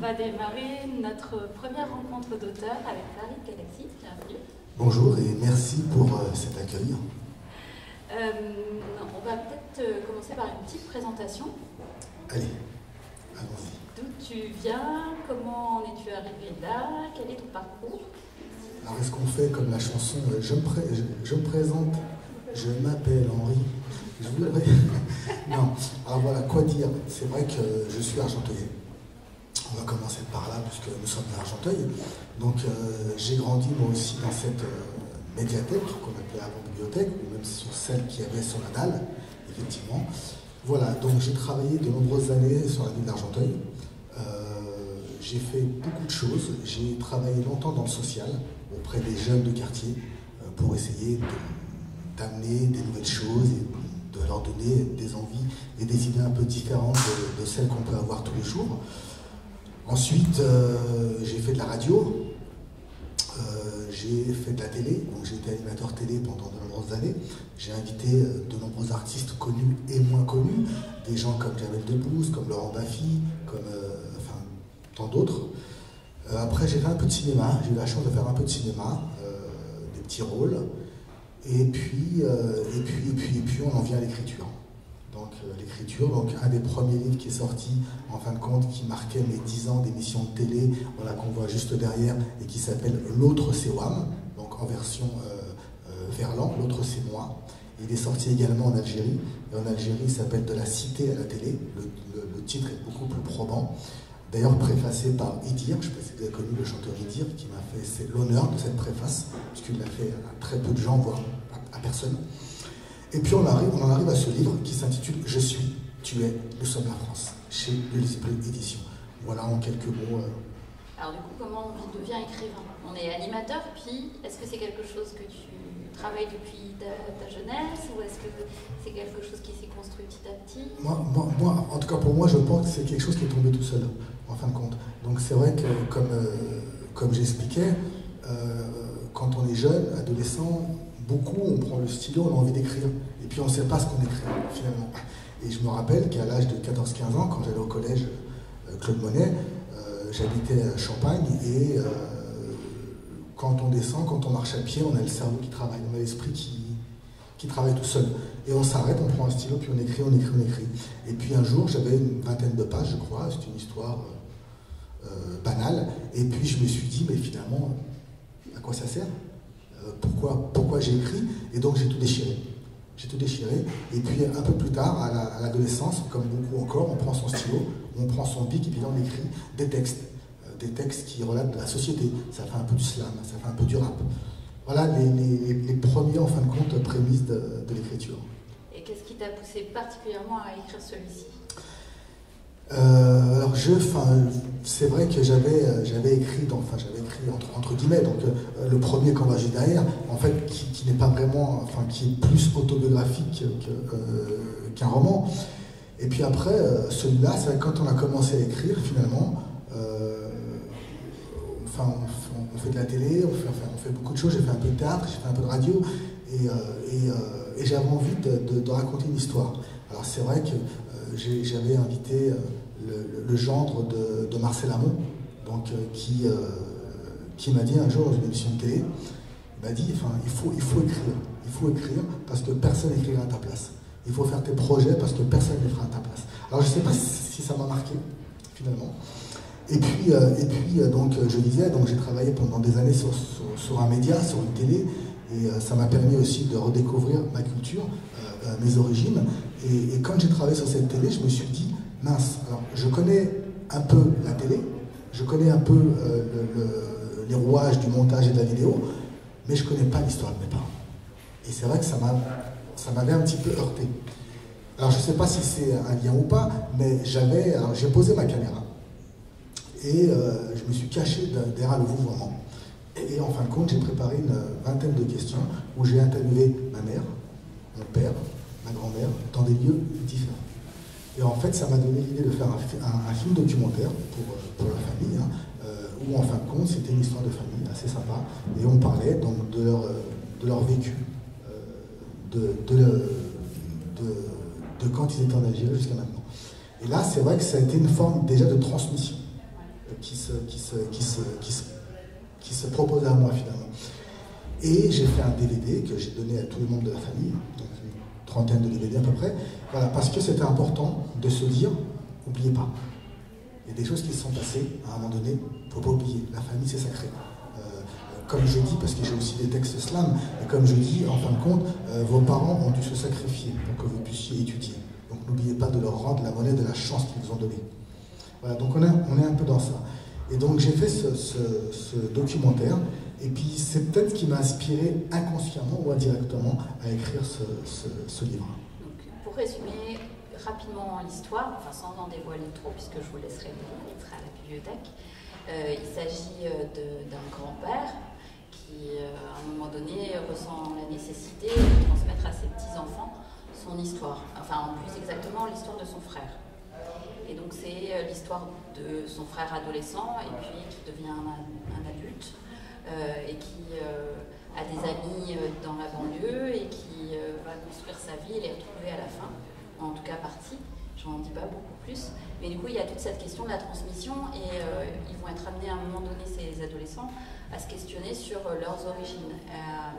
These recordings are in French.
va démarrer notre première rencontre d'auteurs avec Farid Galaxy. Bienvenue. Bonjour et merci pour euh, cet accueil. Euh, on va peut-être euh, commencer par une petite présentation. Allez, allons-y. D'où tu viens Comment en es-tu arrivé là Quel est ton parcours? Alors, est-ce qu'on fait comme la chanson Je me, je, je me présente, je m'appelle Henri. Je voudrais. non, alors voilà, quoi dire? C'est vrai que je suis argenteuil. On va commencer par là, puisque nous sommes à Argenteuil. Donc, euh, j'ai grandi moi aussi dans cette euh, médiathèque qu'on appelait avant bibliothèque, ou même sur celle qui avait sur la dalle, effectivement. Voilà, donc j'ai travaillé de nombreuses années sur la ville d'Argenteuil. Euh, j'ai fait beaucoup de choses. J'ai travaillé longtemps dans le social, auprès des jeunes de quartier, pour essayer d'amener des nouvelles choses et de leur donner des envies et des idées un peu différentes de, de celles qu'on peut avoir tous les jours. Ensuite, euh, j'ai fait de la radio, euh, j'ai fait de la télé, donc j'ai été animateur télé pendant de nombreuses années. J'ai invité euh, de nombreux artistes connus et moins connus, des gens comme Jamel Debbouze, comme Laurent Baffy, comme enfin, tant d'autres. après, j'ai fait un peu de cinéma, j'ai eu la chance de faire un peu de cinéma, des petits rôles. Et puis, et puis, et puis, et puis, on en vient à l'écriture donc euh, l'écriture. Donc un des premiers livres qui est sorti en fin de compte qui marquait mes 10 ans d'émission de télé, voilà qu'on voit juste derrière et qui s'appelle L'autre c'est WAM, donc en version euh, euh, verlan, L'autre c'est moi. Il est sorti également en Algérie. Et en Algérie, il s'appelle De la cité à la télé. Le, titre est beaucoup plus probant. D'ailleurs, préfacé par Idir, je ne sais pas si vous avez connu le chanteur Idir, qui m'a fait l'honneur de cette préface, puisqu'il l'a fait à très peu de gens, voire à personne. Et puis on, arrive, on en arrive à ce livre qui s'intitule Je suis, tu es, nous sommes la France, chez l'Esprit Édition. Voilà en quelques mots. Euh. Alors du coup, comment on devient écrivain? On est animateur, puis est-ce que c'est quelque chose que tu travailles depuis ta, jeunesse ou est-ce que c'est quelque chose qui s'est construit petit à petit? Moi, moi, en tout cas pour moi, je pense que c'est quelque chose qui est tombé tout seul, en fin de compte. Donc c'est vrai que, comme, euh, comme j'expliquais, euh, quand on est jeune, adolescent, beaucoup, on prend le stylo, on a envie d'écrire. Et puis on ne sait pas ce qu'on écrit, finalement. Et je me rappelle qu'à l'âge de 14-15 ans, quand j'allais au collège euh, Claude Monet, euh, j'habitais à Champagne et euh, quand on descend, quand on marche à pied, on a le cerveau qui travaille, on a l'esprit qui, qui travaille tout seul. Et on s'arrête, on prend un stylo, puis on écrit, on écrit, on écrit. Et puis un jour, j'avais une vingtaine de pages, je crois, c'est une histoire banale. Et puis je me suis dit, mais finalement, à quoi ça sert? Pourquoi, pourquoi j'ai écrit, et donc j'ai tout déchiré. J'ai tout déchiré, et puis un peu plus tard, à l'adolescence, comme beaucoup encore, on prend son stylo, on prend son bic, et puis on écrit des textes, euh, des textes qui relatent de la société. Ça fait un peu du slam, ça fait un peu du rap. Voilà les, les, premiers, en fin de compte, prémices de l'écriture. Et qu'est-ce qui t'a poussé particulièrement à écrire celui-ci? Euh, alors je, c'est vrai que j'avais, euh, j'avais écrit, enfin j'avais écrit entre, guillemets, donc euh, le premier qu'on va juste derrière, en fait, qui, n'est pas vraiment, enfin qui est plus autobiographique qu'un roman. Et puis après, celui-là, c'est quand on a commencé à écrire, finalement, enfin on, fait de la télé, on fait, beaucoup de choses. J'ai fait un peu de théâtre, j'ai fait un peu de radio, et, j'avais envie de, raconter une histoire. Alors c'est vrai que j'avais invité le, gendre de, Marcel Amont, donc, euh, qui, euh, qui m'a dit un jour dans une émission de télé, il m'a dit, enfin, il faut, il faut écrire, il faut écrire parce que personne n'écrira à ta place. Il faut faire tes projets parce que personne ne les fera à ta place. Alors je ne sais pas si, ça m'a marqué, finalement. Et puis, euh, et puis donc, je disais, j'ai travaillé pendant des années sur, un média, sur une télé, et ça m'a permis aussi de redécouvrir ma culture, mes origines. Et quand j'ai travaillé sur cette télé, je me suis dit, mince, alors je connais un peu la télé, je connais un peu euh, les rouages du montage et de la vidéo, mais je ne connais pas l'histoire de mes parents. Et c'est vrai que ça m'avait un petit peu heurté. Alors je ne sais pas si c'est un lien ou pas, mais j'avais, j'ai posé ma caméra et euh, je me suis caché derrière le vouvoiement. Et, et en fin de compte, j'ai préparé une vingtaine de questions où j'ai interviewé ma mère, mon père, ma grand-mère, dans des lieux différents. Et en fait, ça m'a donné l'idée de faire un, film documentaire pour, euh, la famille, hein, euh, où en fin de compte, c'était une histoire de famille assez sympa. Et on parlait donc de leur, de leur vécu, euh, de, de, quand ils étaient en Algérie jusqu'à maintenant. Et là, c'est vrai que ça a été une forme déjà de transmission. qui, se, qui, se, qui, se, qui, se, qui se proposait à moi finalement. Et j'ai fait un DVD que j'ai donné à tous les membres de la famille, une trentaine de DVD à peu près, voilà, parce que c'était important de se dire, n'oubliez pas, il y a des choses qui se sont passées à un moment donné, il ne faut pas oublier, la famille c'est sacré. Euh, comme je dis, parce que j'ai aussi des textes slam, et comme je dis, en fin de compte, euh, vos parents ont dû se sacrifier pour que vous puissiez étudier. Donc n'oubliez pas de leur rendre la monnaie de la chance qu'ils vous ont donnée. Voilà, donc on est, on est un peu dans ça. Et donc j'ai fait ce, documentaire, et puis c'est peut-être ce qui m'a inspiré inconsciemment ou indirectement à écrire ce, ce livre. Pour résumer rapidement l'histoire, enfin sans en dévoiler trop, puisque je vous laisserai lire, à la bibliothèque. Euh, il s'agit euh, d'un grand-père qui, euh, à un moment donné, ressent la nécessité de transmettre à ses petits-enfants son histoire, enfin en plus exactement l'histoire de son frère. Et donc c'est l'histoire de son frère adolescent et puis qui devient un, adulte et qui euh, a des amis dans la banlieue et qui va construire sa vie et les retrouver à la fin, en tout cas partie. Je n'en dis pas beaucoup plus. Mais du coup, il y a toute cette question de la transmission et ils vont être amenés à un moment donné, ces adolescents, à se questionner sur leurs origines, à,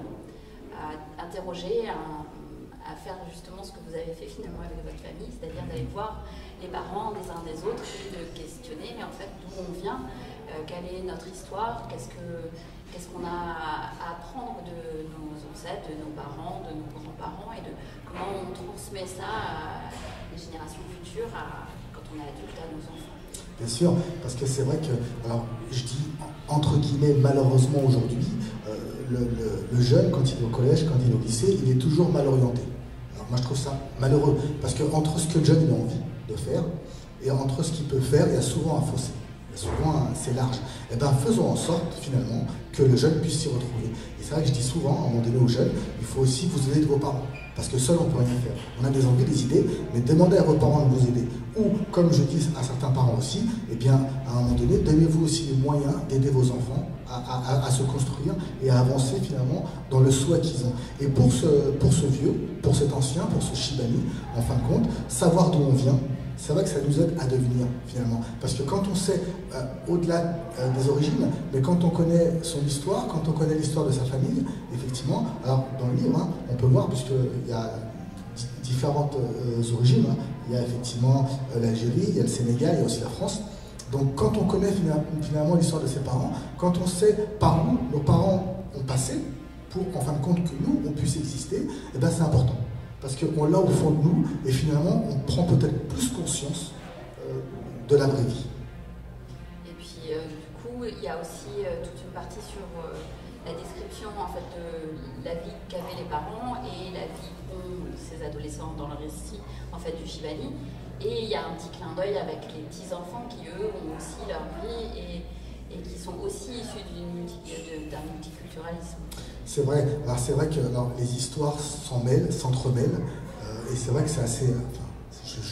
à interroger, à, à faire justement ce que vous avez fait finalement avec votre famille, c'est-à-dire d'aller voir les parents des uns des autres et de questionner en fait d'où on vient, euh, quelle est notre histoire, qu'est-ce qu'on qu'est-ce qu'on a à apprendre de nos ancêtres, de nos parents, de nos grands-parents et de comment on transmet ça à les générations futures, quand on est adulte, à nos enfants. Bien sûr, parce que c'est vrai que, alors je dis entre guillemets malheureusement aujourd'hui, euh, le, jeune quand il est au collège, quand il est au lycée, il est toujours mal orienté. Alors moi je trouve ça malheureux, parce que entre ce que le jeune a envie, de faire, et entre ce qu'il peut faire, il y a souvent un fossé. Souvent, c'est large. Eh bien, faisons en sorte, finalement, que le jeune puisse s'y retrouver. Et c'est vrai que je dis souvent, à un moment donné aux jeunes, il faut aussi vous aider de vos parents. Parce que seul, on ne peut rien faire. On a des envies, des idées, mais demandez à vos parents de vous aider. Ou, comme je dis à certains parents aussi, eh bien, à un moment donné, donnez-vous aussi les moyens d'aider vos enfants à, se construire et à avancer finalement dans le souhait qu'ils ont. Et pour ce, pour ce vieux, pour cet ancien, pour ce Shibani, en fin de compte, savoir d'où on vient, c'est vrai que ça nous aide à devenir finalement. Parce que quand on sait, euh, au-delà euh, des origines, mais quand on connaît son histoire, quand on connaît l'histoire de sa famille, effectivement, alors dans le livre, hein, on peut voir, puisqu'il y a différentes euh, origines, hein, il y a effectivement euh, l'Algérie, il y a le Sénégal, il y a aussi la France. Donc quand on connaît finalement l'histoire de ses parents, quand on sait par où nos parents ont passé, pour en fin de compte que nous, on puisse exister, eh ben c'est important parce qu'on l'a au fond de nous, et finalement, on prend peut-être plus conscience euh, de la vraie vie. Et puis, euh, du coup, il y a aussi euh, toute une partie sur la description en fait, de la vie qu'avaient les parents et la vie qu'ont ces adolescents dans le récit en fait, du Shivani. Et il y a un petit clin d'œil avec les petits-enfants qui, eux, ont aussi leur vie et qui sont aussi issus d'un multiculturalisme. C'est vrai. Alors c'est vrai que alors, les histoires s'en mêlent, s'entremêlent, euh, et c'est vrai que c'est assez. Enfin,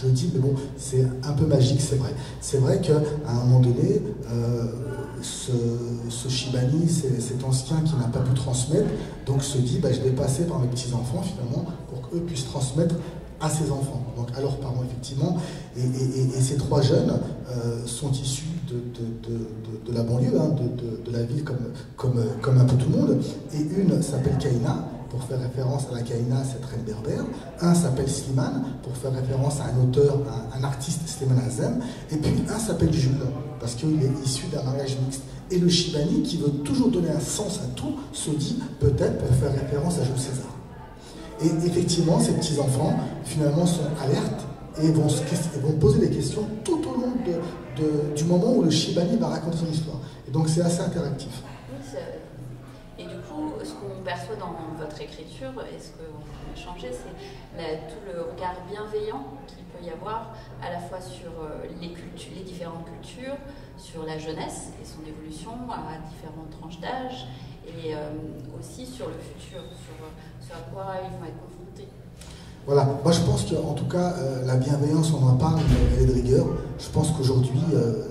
je, dis, mais bon, c'est un peu magique, c'est vrai. C'est vrai qu'à un moment donné, euh, ce, ce, Shibani, cet ancien qui n'a pas pu transmettre, donc se dit, bah, je vais passer par mes petits enfants finalement pour qu'eux puissent transmettre à ses enfants, donc à leurs parents effectivement. Et ces trois jeunes euh, sont issus de, de, de, de la banlieue, hein, de, la ville comme, comme, comme un peu tout le monde. Et une s'appelle Kaina, pour faire référence à la Kaina, cette reine berbère. Un s'appelle Slimane, pour faire référence à un auteur, un, un artiste, Slimane Azem. Et puis un s'appelle Jules, parce qu'il est issu d'un mariage mixte. Et le Shibani, qui veut toujours donner un sens à tout, se dit peut-être pour faire référence à Jules César. Et effectivement, ces petits-enfants, finalement, sont alertes et vont, se, vont, poser des questions tout au long de, du moment où le Shibani va raconter son histoire. Et donc, c'est assez interactif. et du coup, ce qu'on perçoit dans votre écriture, et ce qu'on a changé, c'est tout le regard bienveillant qu'il peut y avoir à la fois sur euh, les, différentes cultures, sur la jeunesse et son évolution à différentes tranches d'âge, et euh, aussi sur le futur, sur ce à quoi ils vont être confrontés. Voilà, moi je pense qu'en tout cas, euh, la bienveillance, on en parle, elle est de rigueur. Je pense qu'aujourd'hui, euh,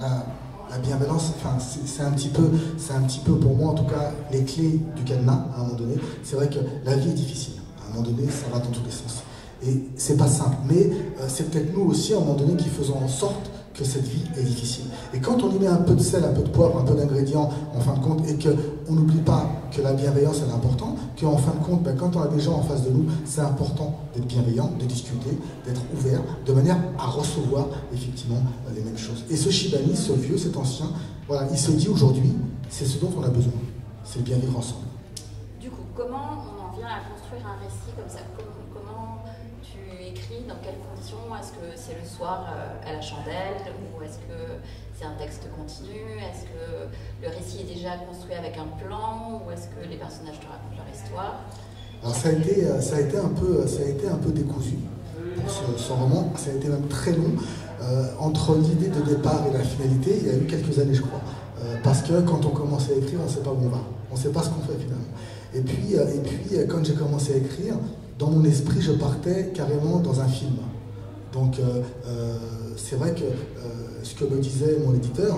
la, la, la, bienveillance, c'est un, petit peu, un petit peu pour moi en tout cas les clés du cadenas à un moment donné. C'est vrai que la vie est difficile. À un moment donné, ça va dans tous les sens. Et c'est pas simple. Mais euh, c'est peut-être nous aussi, à un moment donné, qui faisons en sorte que cette vie est difficile. Et quand on y met un peu de sel, un peu de poivre, un peu d'ingrédients, en fin de compte, et qu'on n'oublie pas que la bienveillance est important, qu'en fin de compte, ben, quand on a des gens en face de nous, c'est important d'être bienveillant, de discuter, d'être ouvert, de manière à recevoir effectivement les mêmes choses. Et ce Shibani, ce vieux, cet ancien, voilà, il se dit aujourd'hui, c'est ce dont on a besoin, c'est le bien vivre ensemble. Du coup, comment on en vient à construire un récit comme ça? Dans quelles conditions Est-ce que c'est le soir euh, à la chandelle ou est-ce que c'est un texte continu Est-ce que le récit est déjà construit avec un plan ou est-ce que les personnages te racontent leur histoire? Alors ça a été, euh, ça a été, un, peu, ça a été un peu décousu pour ce, roman. Ça a été même très long. Euh, entre l'idée de départ et la finalité, il y a eu quelques années, je crois. parce que quand on commence à écrire, on ne sait pas où on va. On ne sait pas ce qu'on fait finalement. Et puis, et puis quand j'ai commencé à écrire, dans mon esprit, je partais carrément dans un film. Donc, euh, euh, c'est vrai que euh, ce que me disait mon éditeur,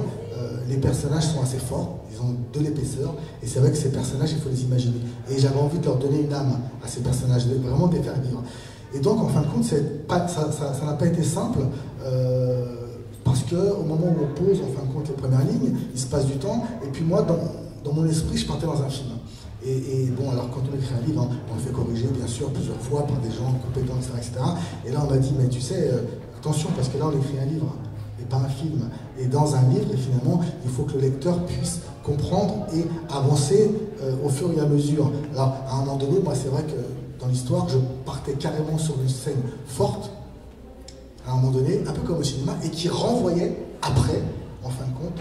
les personnages sont assez forts, ils ont de l'épaisseur, et c'est vrai que ces personnages, il faut les imaginer. Et j'avais envie de leur donner une âme à ces personnages, de vraiment les faire vivre. Et donc, en fin de compte, ça n'a pas été simple, parce qu'au moment où on pose, en fin de compte, les premières lignes, il se passe du temps, et puis moi, dans mon esprit, je partais dans un film. Et, bon, alors quand on écrit un livre, hein, on le fait corriger bien sûr plusieurs fois par des gens compétents, etc. Et là, on m'a dit, mais tu sais, euh, attention, parce que là, on écrit un livre et pas un film. Et dans un livre, finalement, il faut que le lecteur puisse comprendre et avancer euh, au fur et à mesure. Alors, à un moment donné, moi, c'est vrai que dans l'histoire, je partais carrément sur une scène forte, à un moment donné, un peu comme au cinéma, et qui renvoyait après, en fin de compte,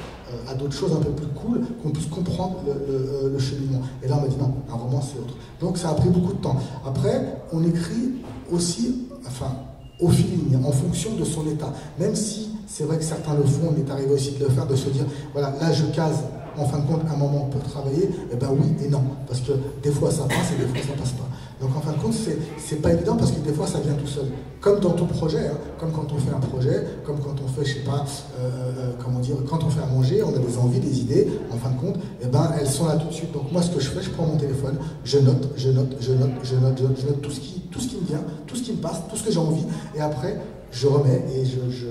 à d'autres choses un peu plus cool, qu'on puisse comprendre euh, le, cheminement. Et là, on m'a dit non, un roman, c'est autre. Donc, ça a pris beaucoup de temps. Après, on écrit aussi, enfin, au feeling, en fonction de son état. Même si c'est vrai que certains le font, on est arrivé aussi de le faire, de se dire, voilà, là, je case en fin de compte un moment pour travailler, eh ben oui et non. Parce que des fois ça passe et des fois ça passe pas. Donc en fin de compte, c'est pas évident parce que des fois ça vient tout seul. Comme dans tout projet, hein. comme quand on fait un projet, comme quand on fait, je sais pas, euh, euh, comment dire, quand on fait à manger, on a des envies, des idées, en fin de compte, eh ben, elles sont là tout de suite. Donc moi ce que je fais, je prends mon téléphone, je note, je note, je note, je note, je note, tout, ce qui, tout ce qui me vient, tout ce qui me passe, tout ce que j'ai envie, et après je remets et je, je,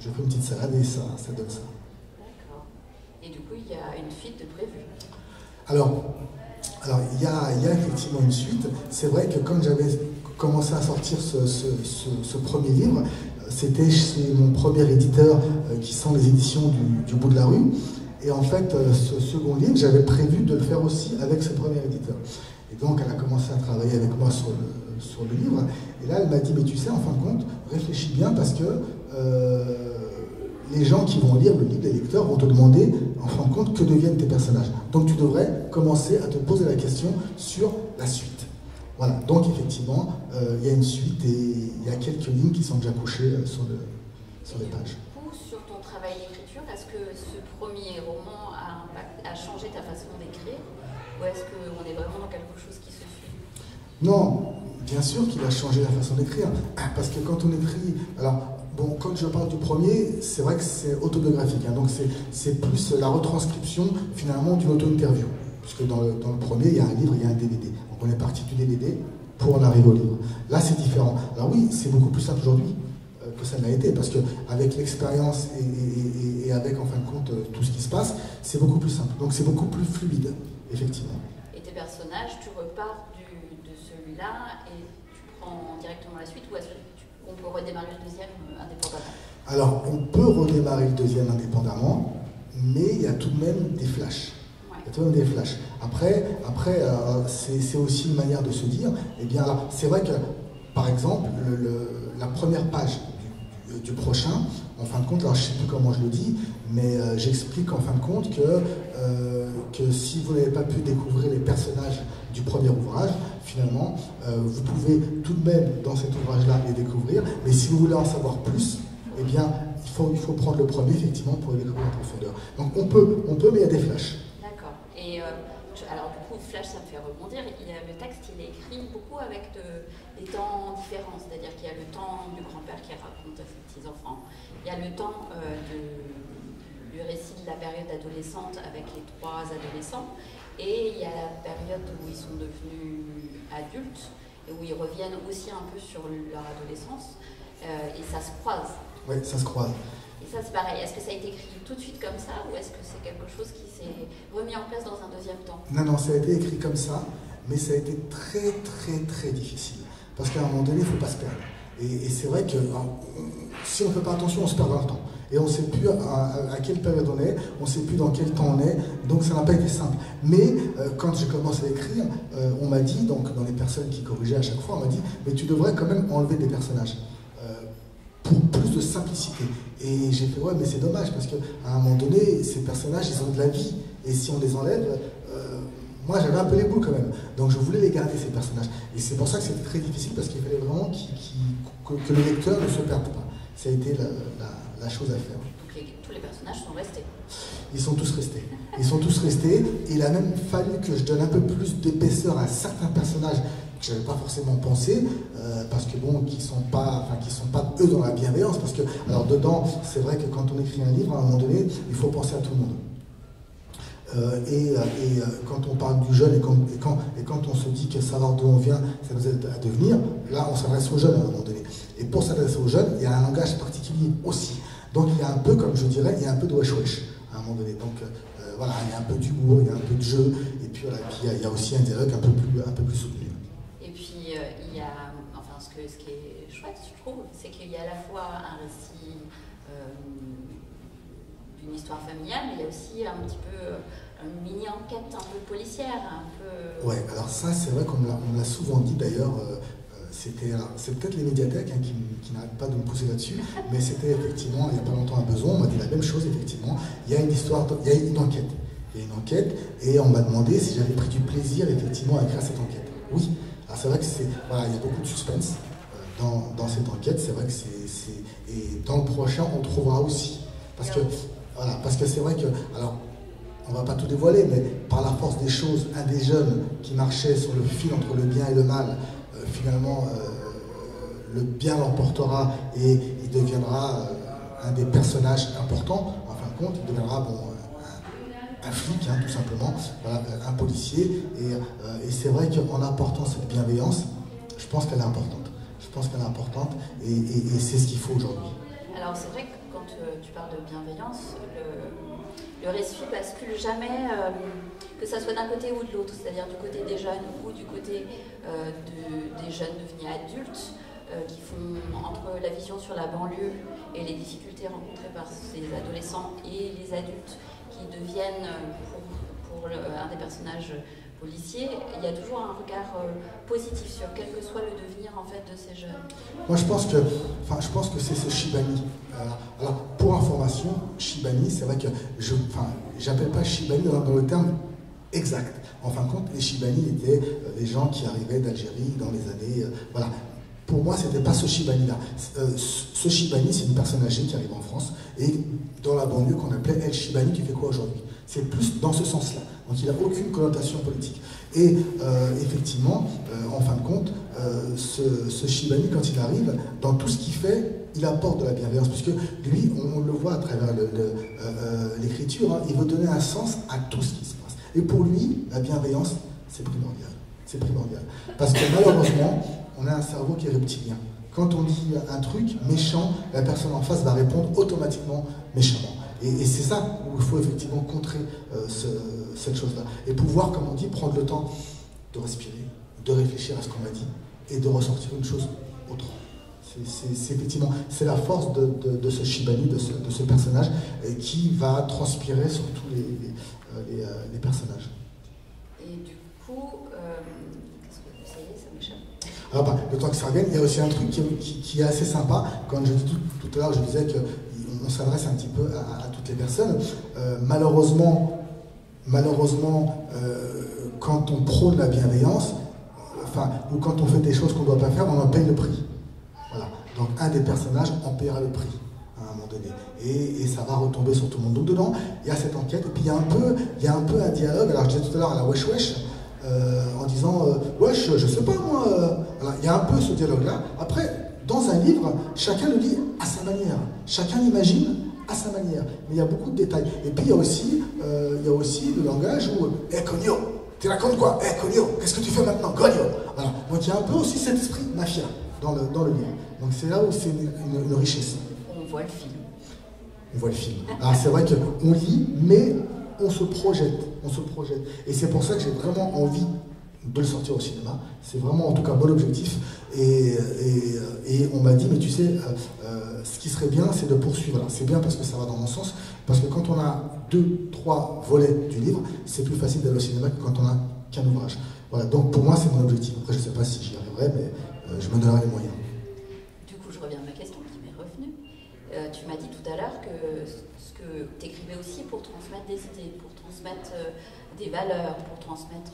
je, fais une petite salade et ça, ça donne ça. D'accord. Et du coup, il y a une fuite de prévu Alors, alors, il y a, effectivement une suite. C'est vrai que comme j'avais commencé à sortir ce, premier livre, c'était chez mon premier éditeur euh, qui sont les éditions du, bout de la rue. Et en fait, euh, ce second livre, j'avais prévu de le faire aussi avec ce premier éditeur. Et donc, elle a commencé à travailler avec moi sur le, livre. Et là, elle m'a dit, mais tu sais, en fin de compte, réfléchis bien parce que... Euh, les gens qui vont lire le livre, les lecteurs, vont te demander, en fin de compte, que deviennent tes personnages. Donc tu devrais commencer à te poser la question sur la suite. Voilà, donc effectivement, euh, il y a une suite et il y a quelques lignes qui sont déjà couchées euh, sur, le, sur les pages. Du coup, sur ton travail d'écriture, est-ce que ce premier roman a, a changé ta façon d'écrire Ou est-ce qu'on est vraiment dans quelque chose qui se suit? Non, bien sûr qu'il a changé la façon d'écrire. Parce que quand on écrit. Alors, Bon, quand je parle du premier, c'est vrai que c'est autobiographique, hein, donc c'est plus la retranscription finalement d'une auto-interview. Puisque dans le, dans le, premier, il y a un livre, il y a un DVD. Donc on est parti du DVD pour en arriver au livre. Là, c'est différent. Alors oui, c'est beaucoup plus simple aujourd'hui euh, que ça l'a été, parce qu'avec l'expérience et, avec en fin de compte euh, tout ce qui se passe, c'est beaucoup plus simple. Donc c'est beaucoup plus fluide, effectivement. Et tes personnages, tu repars de celui-là et tu prends directement la suite, ou est-ce que on peut redémarrer le deuxième euh, indépendamment Alors, on peut redémarrer le deuxième indépendamment, mais il y a tout de même des flashs. Il y a tout de même des flashs. Après, après euh, c'est aussi une manière de se dire, eh bien, c'est vrai que, par exemple, la première page du, prochain, en fin de compte, alors je ne sais plus comment je le dis, mais euh, j'explique en fin de compte que, que si vous n'avez pas pu découvrir les personnages du premier ouvrage, finalement, euh, vous pouvez tout de même dans cet ouvrage-là les découvrir, mais si vous voulez en savoir plus, eh bien, il faut, il faut prendre le premier, effectivement, pour les découvrir en profondeur. Donc on peut, on peut mais il y a des flashs. D'accord. Et euh, alors du coup, flash, ça me fait rebondir. Il y a, le texte, il est écrit beaucoup avec des temps différents, c'est-à-dire qu'il y a le temps du grand-père qui raconte à ses petits-enfants, il y a le temps euh, du récit de la période adolescente avec les trois adolescents, et il y a la période où ils sont devenus adultes et où ils reviennent aussi un peu sur leur adolescence. Euh, et ça se croise. Oui, ça se croise. Et ça, c'est pareil. Est-ce que ça a été écrit tout de suite comme ça ou est-ce que c'est quelque chose qui s'est remis en place dans un deuxième temps? Non, non, ça a été écrit comme ça, mais ça a été très, très, très difficile. Parce qu'à un moment donné, il ne faut pas se perdre. Et, c'est vrai que si on ne fait pas attention, on se perd dans le temps. Et on ne sait plus à, quelle période on est, on ne sait plus dans quel temps on est, donc ça n'a pas été simple. Mais euh, quand j'ai commencé à écrire, euh, on m'a dit, donc dans les personnes qui corrigeaient à chaque fois, on m'a dit, mais tu devrais quand même enlever des personnages euh, pour plus de simplicité. Et j'ai fait, ouais, mais c'est dommage, parce qu'à un moment donné, ces personnages, ils ont de la vie. Et si on les enlève, moi j'avais un peu les boules quand même. Donc je voulais les garder, ces personnages. Et c'est pour ça que c'était très difficile, parce qu'il fallait vraiment que, le lecteur ne se perde pas. Ça a été la, chose à faire. Donc tous les personnages sont restés Ils sont tous restés. Ils sont tous restés. Il a même fallu que je donne un peu plus d'épaisseur à certains personnages que je n'avais pas forcément pensé, euh, parce que bon, qui sont pas, enfin, qui sont pas eux dans la bienveillance, parce que alors dedans, c'est vrai que quand on écrit un livre, à un moment donné, il faut penser à tout le monde. Euh, et, euh, et quand on parle du jeune et quand, et quand, et quand on se dit que savoir d'où on vient, ça nous aide à devenir, là on s'adresse aux jeunes à un moment donné. Et pour s'adresser aux jeunes, il y a un langage particulier aussi. Donc il y a un peu, comme je dirais, il y a un peu de wesh wesh à un moment donné. Donc euh, voilà, il y a un peu d'humour, il y a un peu de jeu, et puis, voilà, puis il, y a, aussi un dialogue un peu plus, un peu plus soutenu. Et puis il y a, enfin ce, que, ce qui est chouette, je trouve, c'est qu'il y a à la fois un récit d'une histoire familiale, mais il y a aussi un petit peu une mini-enquête un peu policière, un peu... Ouais, alors ça, c'est vrai qu'on l'a souvent dit d'ailleurs. Euh, euh, c'était, c'est peut-être les médiathèques hein, qui, qui n'arrêtent pas de me pousser là-dessus, mais c'était effectivement, il n'y a pas longtemps, un besoin. On m'a dit la même chose, effectivement. Il y a une histoire, il y a une enquête. Il y a une enquête, et on m'a demandé si j'avais pris du plaisir, effectivement, à écrire cette enquête. Oui. Alors c'est vrai que c'est, voilà, il y a beaucoup de suspense euh, dans, dans, cette enquête. C'est vrai que c'est, et dans le prochain, on trouvera aussi. Parce que, voilà, parce que c'est vrai que, alors, on ne va pas tout dévoiler, mais par la force des choses, un des jeunes qui marchait sur le fil entre le bien et le mal, finalement, euh, le bien l'emportera et il deviendra euh, un des personnages importants. En fin de compte, il deviendra bon, un, flic, hein, tout simplement, un policier. Et, c'est vrai qu'en apportant cette bienveillance, je pense qu'elle est importante. Je pense qu'elle est importante et, c'est ce qu'il faut aujourd'hui. Alors c'est vrai que quand tu parles de bienveillance, le le récit bascule jamais, euh, que ça soit d'un côté ou de l'autre, c'est-à-dire du côté des jeunes ou du côté euh, des jeunes devenus adultes, euh, qui font entre la vision sur la banlieue et les difficultés rencontrées par ces adolescents et les adultes qui deviennent, pour, un des personnages policiers, il y a toujours un regard positif sur quel que soit le devenir en fait de ces jeunes. Moi je pense que, enfin, je pense que c'est ce Shibani alors, pour information, Shibani, c'est vrai que je n'appelle pas Shibani dans, le terme exact. En fin de compte, les Shibani étaient euh, les gens qui arrivaient d'Algérie dans les années. Euh, voilà. Pour moi, ce n'était pas ce Shibani-là. Euh, ce Shibani, c'est une personne âgée qui arrive en France et dans la banlieue qu'on appelait El Shibani, qui fait quoi aujourd'hui? C'est plus dans ce sens-là. Donc il n'a aucune connotation politique. Et effectivement, en fin de compte, ce, Shibani, quand il arrive, dans tout ce qu'il fait, il apporte de la bienveillance, puisque lui, on, le voit à travers euh, euh, l'écriture, hein, il veut donner un sens à tout ce qui se passe. Et pour lui, la bienveillance, c'est primordial. C'est primordial. Parce que malheureusement, on a un cerveau qui est reptilien. Quand on dit un truc méchant, la personne en face va répondre automatiquement méchamment. Et, c'est ça où il faut effectivement contrer euh, cette chose-là. Et pouvoir, comme on dit, prendre le temps de respirer, de réfléchir à ce qu'on m'a dit et de ressortir une chose autre. C'est effectivement la force de, ce Shibani, de ce, personnage, qui va transpirer sur tous les, euh, euh, personnages. Et du coup, euh, qu'est-ce que ça y est, ça m'échappe. Ah bah, le temps que ça revienne, il y a aussi un truc qui, est assez sympa. Quand je dis tout, à l'heure, je disais qu'on s'adresse un petit peu à, toutes les personnes. malheureusement, malheureusement quand on prône la bienveillance, enfin, ou quand on fait des choses qu'on ne doit pas faire, on en paye le prix. Donc un des personnages en paiera le prix Et, ça va retomber sur tout le monde. Donc dedans, il y a cette enquête, et puis il y a un peu, il y a un, peu un dialogue. Alors je disais tout à l'heure à la wesh wesh, euh, en disant euh, wesh, je sais pas moi. Euh. il y a un peu ce dialogue-là. Après, dans un livre, chacun le dit à sa manière. Chacun l'imagine à sa manière. Mais il y a beaucoup de détails. Et puis il y a aussi, il y a aussi le langage où Eh cogno, tu racontes quoi? Eh cogno, qu'est-ce que tu fais maintenant? Cogno Donc il y a un peu aussi cet esprit mafia dans le, dans le livre. Donc c'est là où c'est une, richesse. On voit le film. On voit le film. Alors c'est vrai qu'on lit, mais on se projette, on se projette. Et c'est pour ça que j'ai vraiment envie de le sortir au cinéma. C'est vraiment en tout cas mon objectif. Et, et, on m'a dit, mais tu sais, euh, euh, ce qui serait bien, c'est de poursuivre. C'est bien parce que ça va dans mon sens, parce que quand on a deux, trois volets du livre, c'est plus facile d'aller au cinéma que quand on a qu'un ouvrage. Voilà, donc pour moi, c'est mon objectif. Après, je ne sais pas si j'y arriverai, mais euh, je me donnerai les moyens. Du coup, je reviens à ma question qui m'est revenue. tu l'heure que ce que tu écrivais aussi pour transmettre des idées, pour transmettre des valeurs, pour transmettre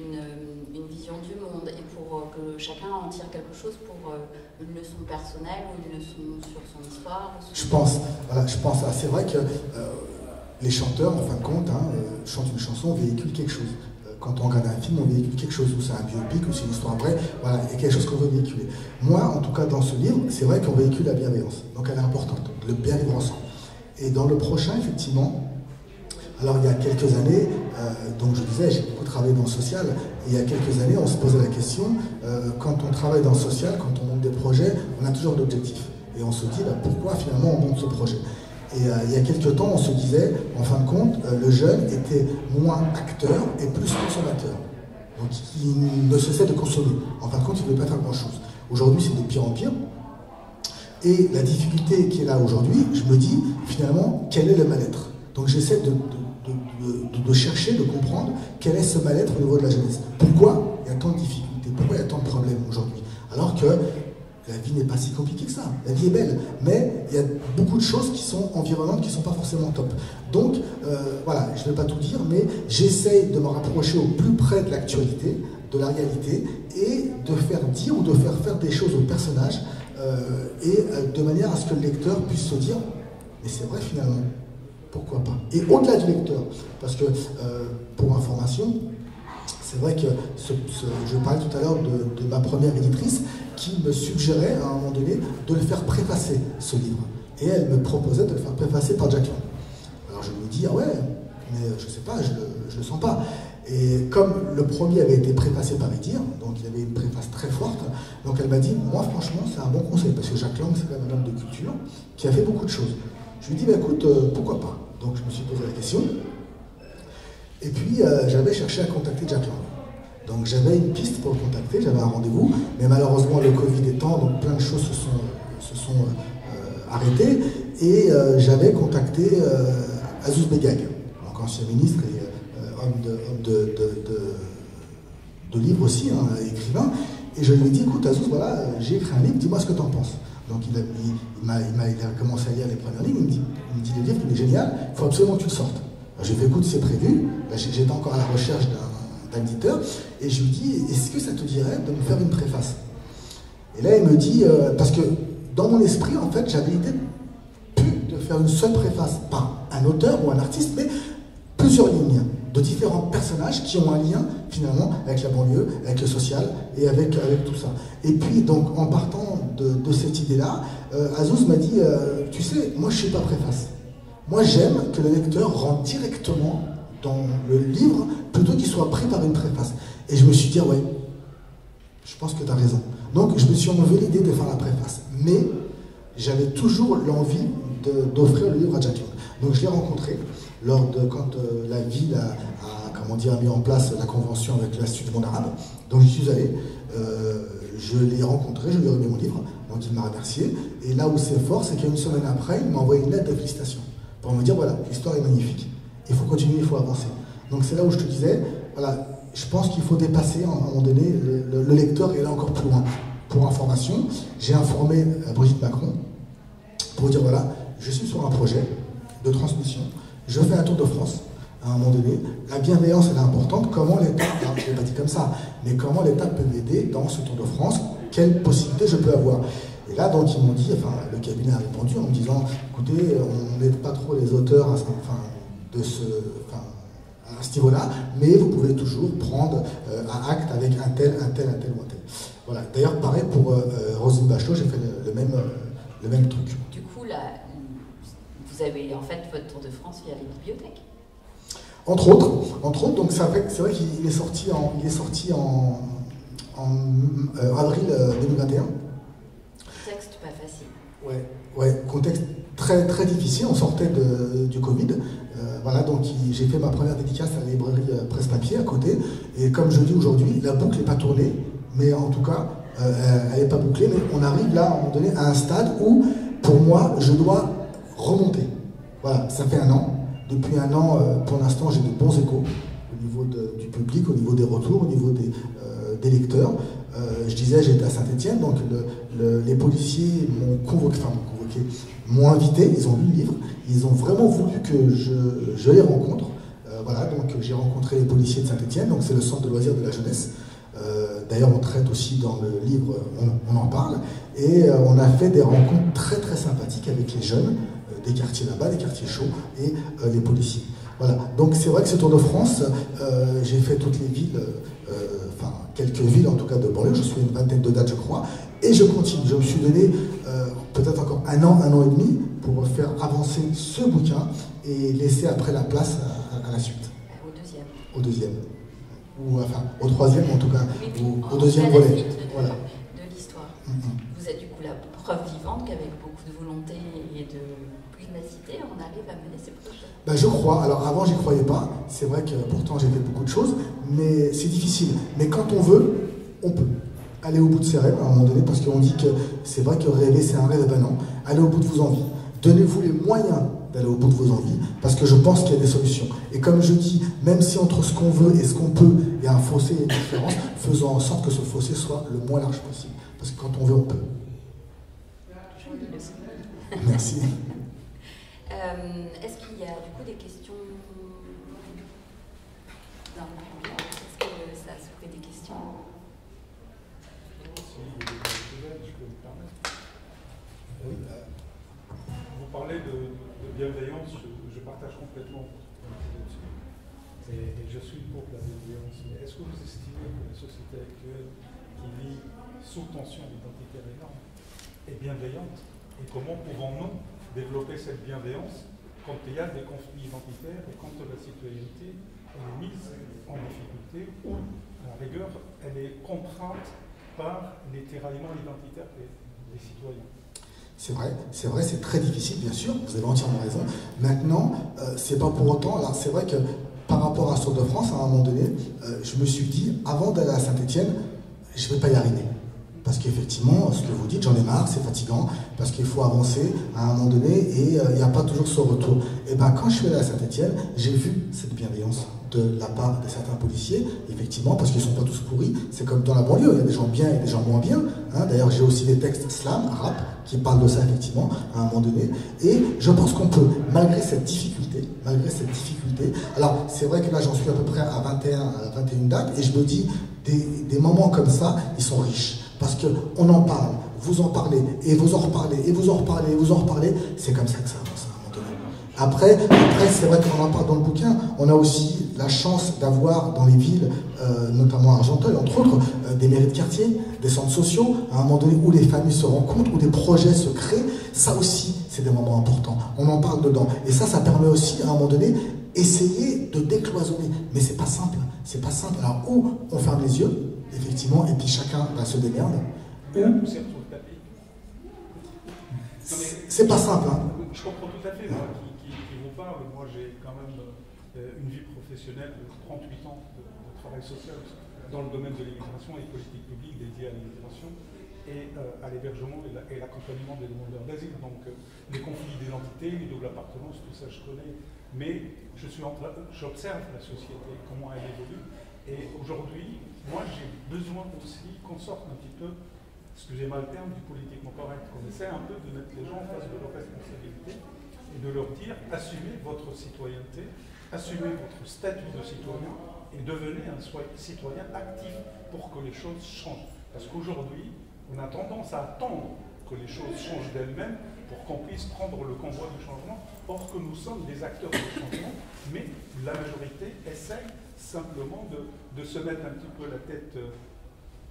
une, vision du monde et pour euh, que chacun en tire quelque chose pour euh, une leçon personnelle ou une leçon sur son histoire. Je pense, voilà, je pense. Ah, c'est vrai que euh, les chanteurs, en fin de compte, hein, chantent une chanson, véhiculent quelque chose. Quand on regarde un film, on véhicule quelque chose, ou c'est un biopic, ou c'est une histoire vraie, voilà, il y a quelque chose qu'on veut véhiculer. Moi, en tout cas, dans ce livre, c'est vrai qu'on véhicule la bienveillance. Donc elle est importante, le bien vivre ensemble. Et dans le prochain, effectivement, alors il y a quelques années, euh, donc je disais, j'ai beaucoup travaillé dans le social, il y a quelques années, on se posait la question, euh, quand on travaille dans le social, quand on monte des projets, on a toujours d'objectifs. Et on se dit, bah, pourquoi finalement on monte ce projet? Et euh, il y a quelques temps, on se disait, en fin de compte, le jeune était moins acteur et plus consommateur. Donc il ne cessait de consommer. En fin de compte, il ne voulait pas faire grand-chose. Aujourd'hui, c'est de pire en pire. Et la difficulté qui est là aujourd'hui, je me dis, finalement, quel est le mal-être? Donc j'essaie de, de, chercher, de comprendre quel est ce mal-être au niveau de la jeunesse. Pourquoi il y a tant de difficultés? Pourquoi il y a tant de problèmes aujourd'hui? Alors que la vie n'est pas si compliquée que ça. La vie est belle, mais il y a beaucoup de choses qui sont environnantes qui ne sont pas forcément top. Donc, euh, voilà, je ne vais pas tout dire, mais j'essaie de me rapprocher au plus près de l'actualité, de la réalité, et de faire dire ou de faire faire des choses aux personnages, euh, et euh, de manière à ce que le lecteur puisse se dire, mais c'est vrai finalement, pourquoi pas? Et au-delà du lecteur, parce que pour information, c'est vrai que je parlais tout à l'heure de, ma première éditrice qui me suggérait à un moment donné de le faire préfacer, ce livre. Et elle me proposait de le faire préfacer par Jacqueline. Alors je me dis, ah ouais, mais je ne sais pas, je ne le sens pas. Et comme le premier avait été préfacé par Edir, donc il avait une préface très forte, donc elle m'a dit, moi franchement c'est un bon conseil, parce que Jacques Lang c'est quand même un homme de culture qui a fait beaucoup de choses. Je lui dis, bah, écoute, euh, pourquoi pas? Donc je me suis posé la question. Et puis euh, j'avais cherché à contacter Jack. Donc j'avais une piste pour le contacter, j'avais un rendez-vous, mais malheureusement le Covid étant, donc plein de choses se sont, sont euh, arrêtées, et j'avais contacté Azouz Begag, donc ancien ministre et homme, de, de, de, livres aussi, hein, écrivain, et je lui ai dit, écoute Azouz, voilà, j'ai écrit un livre, dis-moi ce que tu en penses. Donc il a, commencé à lire les premières lignes, il me dit, il me dit le livre, il est génial, il faut absolument que tu le sortes. J'ai fait écoute, c'est prévu, j'étais encore à la recherche d'un éditeur, et je lui dis, est-ce que ça te dirait de me faire une préface? Et là il me dit, euh, parce que dans mon esprit, en fait, j'avais l'idée de faire une seule préface, pas un auteur ou un artiste, mais plusieurs lignes de différents personnages qui ont un lien finalement avec la banlieue, avec le social et avec, avec tout ça. Et puis donc en partant de, cette idée-là, euh, Azouz m'a dit, euh, tu sais, moi je ne suis pas préface. Moi j'aime que le lecteur rentre directement dans le livre plutôt qu'il soit pris par une préface. Et je me suis dit, ah ouais, je pense que tu as raison. Donc je me suis enlevé l'idée de faire la préface. Mais j'avais toujours l'envie d'offrir le livre à Jack Donc je l'ai rencontré lors de quand euh, la ville a, comment dire, mis en place la convention avec l'Institut du monde arabe. Donc j'y suis allé, euh, je l'ai rencontré, je lui ai remis mon livre, donc il m'a remercié. Et là où c'est fort, c'est qu'une semaine après, il m'a envoyé une lettre de félicitations pour me dire voilà, l'histoire est magnifique, il faut continuer, il faut avancer. Donc c'est là où je te disais, voilà, je pense qu'il faut dépasser à un moment donné le, le lecteur et là encore plus loin. Pour information, j'ai informé euh, Brigitte Macron pour dire voilà, je suis sur un projet de transmission je fais un tour de France à un moment donné. La bienveillance, elle est importante. Comment l'État, je ne l'ai pas dit comme ça, mais comment l'État peut m'aider dans ce tour de France? Quelles possibilités je peux avoir? Et là, donc, ils m'ont dit, enfin, le cabinet a répondu en me disant, écoutez, on n'aide pas trop les auteurs à, enfin, de ce, enfin, à ce niveau-là, mais vous pouvez toujours prendre euh, un acte avec un tel, un tel, un tel ou un tel. Voilà. D'ailleurs, pareil pour euh, euh, Rosine Bachelot, j'ai fait le, même, le même truc. Du coup, là, vous avez en fait votre tour de France via les bibliothèques? Entre autres, entre autres, donc c'est vrai, qu'il est sorti en, il est sorti en, euh, avril 2021. Euh, contexte pas facile. Ouais, ouais, contexte très très, difficile. On sortait du Covid. voilà, donc j'ai fait ma première dédicace à la librairie Presse-Papier à côté. Et comme je dis aujourd'hui, la boucle n'est pas tournée, mais en tout cas, elle n'est pas bouclée. Mais on arrive là, à un moment donné, à un stade où, pour moi, je dois remonter. Voilà, ça fait un an. Depuis un an, pour l'instant, j'ai de bons échos au niveau du public, au niveau des retours, au niveau des lecteurs. Euh, je disais, j'étais à Saint-Etienne, donc les policiers m'ont convoqué, enfin m'ont convoqué, m'ont invité, ils ont lu le livre, ils ont vraiment voulu que je, les rencontre. Euh, voilà, donc j'ai rencontré les policiers de Saint-Etienne, donc c'est le centre de loisirs de la jeunesse. Euh, d'ailleurs, on traite aussi dans le livre, on, en parle, et on a fait des rencontres très très sympathiques avec les jeunes des quartiers là-bas, des quartiers chauds, et les policiers. Voilà, donc c'est vrai que ce Tour de France, j'ai fait toutes les villes quelques villes, en tout cas de banlieue. Je suis une vingtaine de dates, je crois. Et je continue. Je me suis donné euh, peut-être encore un an, un an et demi pour faire avancer ce bouquin et laisser après la place à, la suite. Au deuxième. Au deuxième. Ou enfin, au troisième en tout cas. au, deuxième volet. De, voilà. de l'histoire. Mm-hmm. Vous êtes du coup la preuve vivante qu'avec beaucoup de volonté et de pugnacité, on arrive à mener ces projets. Ben, je crois. Alors avant, j'y croyais pas. C'est vrai que pourtant j'ai fait beaucoup de choses, mais c'est difficile. Mais quand on veut, on peut. Aller au bout de ses rêves à un moment donné, parce qu'on dit que c'est vrai que rêver c'est un rêve, ben non. Allez au bout de vos envies. Donnez-vous les moyens d'aller au bout de vos envies, parce que je pense qu'il y a des solutions. Et comme je dis, même si entre ce qu'on veut et ce qu'on peut, il y a un fossé et une différence, faisons en sorte que ce fossé soit le moins large possible. Parce que quand on veut, on peut. Merci. Euh, est-ce qu'il y a du coup des questions est-ce que ça a soulevé des questions oui. Vous parlez de, bienveillance, je, partage complètement et, et, je suis pour la bienveillance. Mais est-ce que vous estimez que la société actuelle qui vit sous tension identitaire énorme est bienveillante? Et comment pouvons-nous développer cette bienveillance quand il y a des conflits identitaires et quand la citoyenneté est mise en difficulté ou, à la rigueur, elle est contrainte par les tiraillements identitaires des, citoyens. C'est vrai, c'est vrai, c'est très difficile, bien sûr, vous avez entièrement raison. Maintenant, euh, c'est pas pour autant, alors c'est vrai que par rapport à Tour de France, à un moment donné, euh, je me suis dit, avant d'aller à Saint-Etienne, je ne vais pas y arriver. Parce qu'effectivement, ce que vous dites, j'en ai marre, c'est fatigant, parce qu'il faut avancer à un moment donné et euh, il n'y a pas toujours ce retour. Et bien quand je suis allé à Saint-Etienne, j'ai vu cette bienveillance de la part de certains policiers, effectivement, parce qu'ils ne sont pas tous pourris. C'est comme dans la banlieue, il y a des gens bien et des gens moins bien. Hein. D'ailleurs, j'ai aussi des textes slam, rap, qui parlent de ça, effectivement, à un moment donné. Et je pense qu'on peut, malgré cette difficulté, malgré cette difficulté, alors c'est vrai que là, j'en suis à peu près à 21, à 21 dates, et je me dis, des moments comme ça, ils sont riches. Parce qu'on en parle, vous en parlez, et vous en reparlez, et vous en reparlez, et vous en reparlez. C'est comme ça que ça avance à un moment donné. Après, après c'est vrai qu'on en parle dans le bouquin, on a aussi la chance d'avoir dans les villes, euh, notamment Argenteuil, entre autres, euh, des mairies de quartier, des centres sociaux, à un moment donné où les familles se rencontrent, où des projets se créent. Ça aussi, c'est des moments importants. On en parle dedans. Et ça, ça permet aussi, à un moment donné, essayer de décloisonner. Mais c'est pas simple. C'est pas simple. Alors, où on ferme les yeux, effectivement, et puis chacun va se démerde. C'est pas simple. Hein. Je comprends tout à fait, moi, qui, vous parle. Moi, j'ai quand même euh, une vie professionnelle de 38 ans de, travail social dans le domaine de l'immigration et politique publique dédiée à l'immigration et euh, à l'hébergement et l'accompagnement des demandeurs d'asile. Donc, euh, les conflits d'identité, les doubles appartenances, tout ça, je connais. Mais je suis j'observe la société, comment elle évolue. Et aujourd'hui, moi, j'ai besoin aussi qu'on sorte un petit peu, excusez-moi le terme, du politiquement correct, qu'on essaie un peu de mettre les gens en face de leurs responsabilités et de leur dire assumez votre citoyenneté, assumez votre statut de citoyen et devenez un citoyen actif pour que les choses changent. Parce qu'aujourd'hui, on a tendance à attendre que les choses changent d'elles-mêmes pour qu'on puisse prendre le convoi du changement, or que nous sommes des acteurs du changement, mais la majorité essaye simplement de, se mettre un petit peu la tête euh,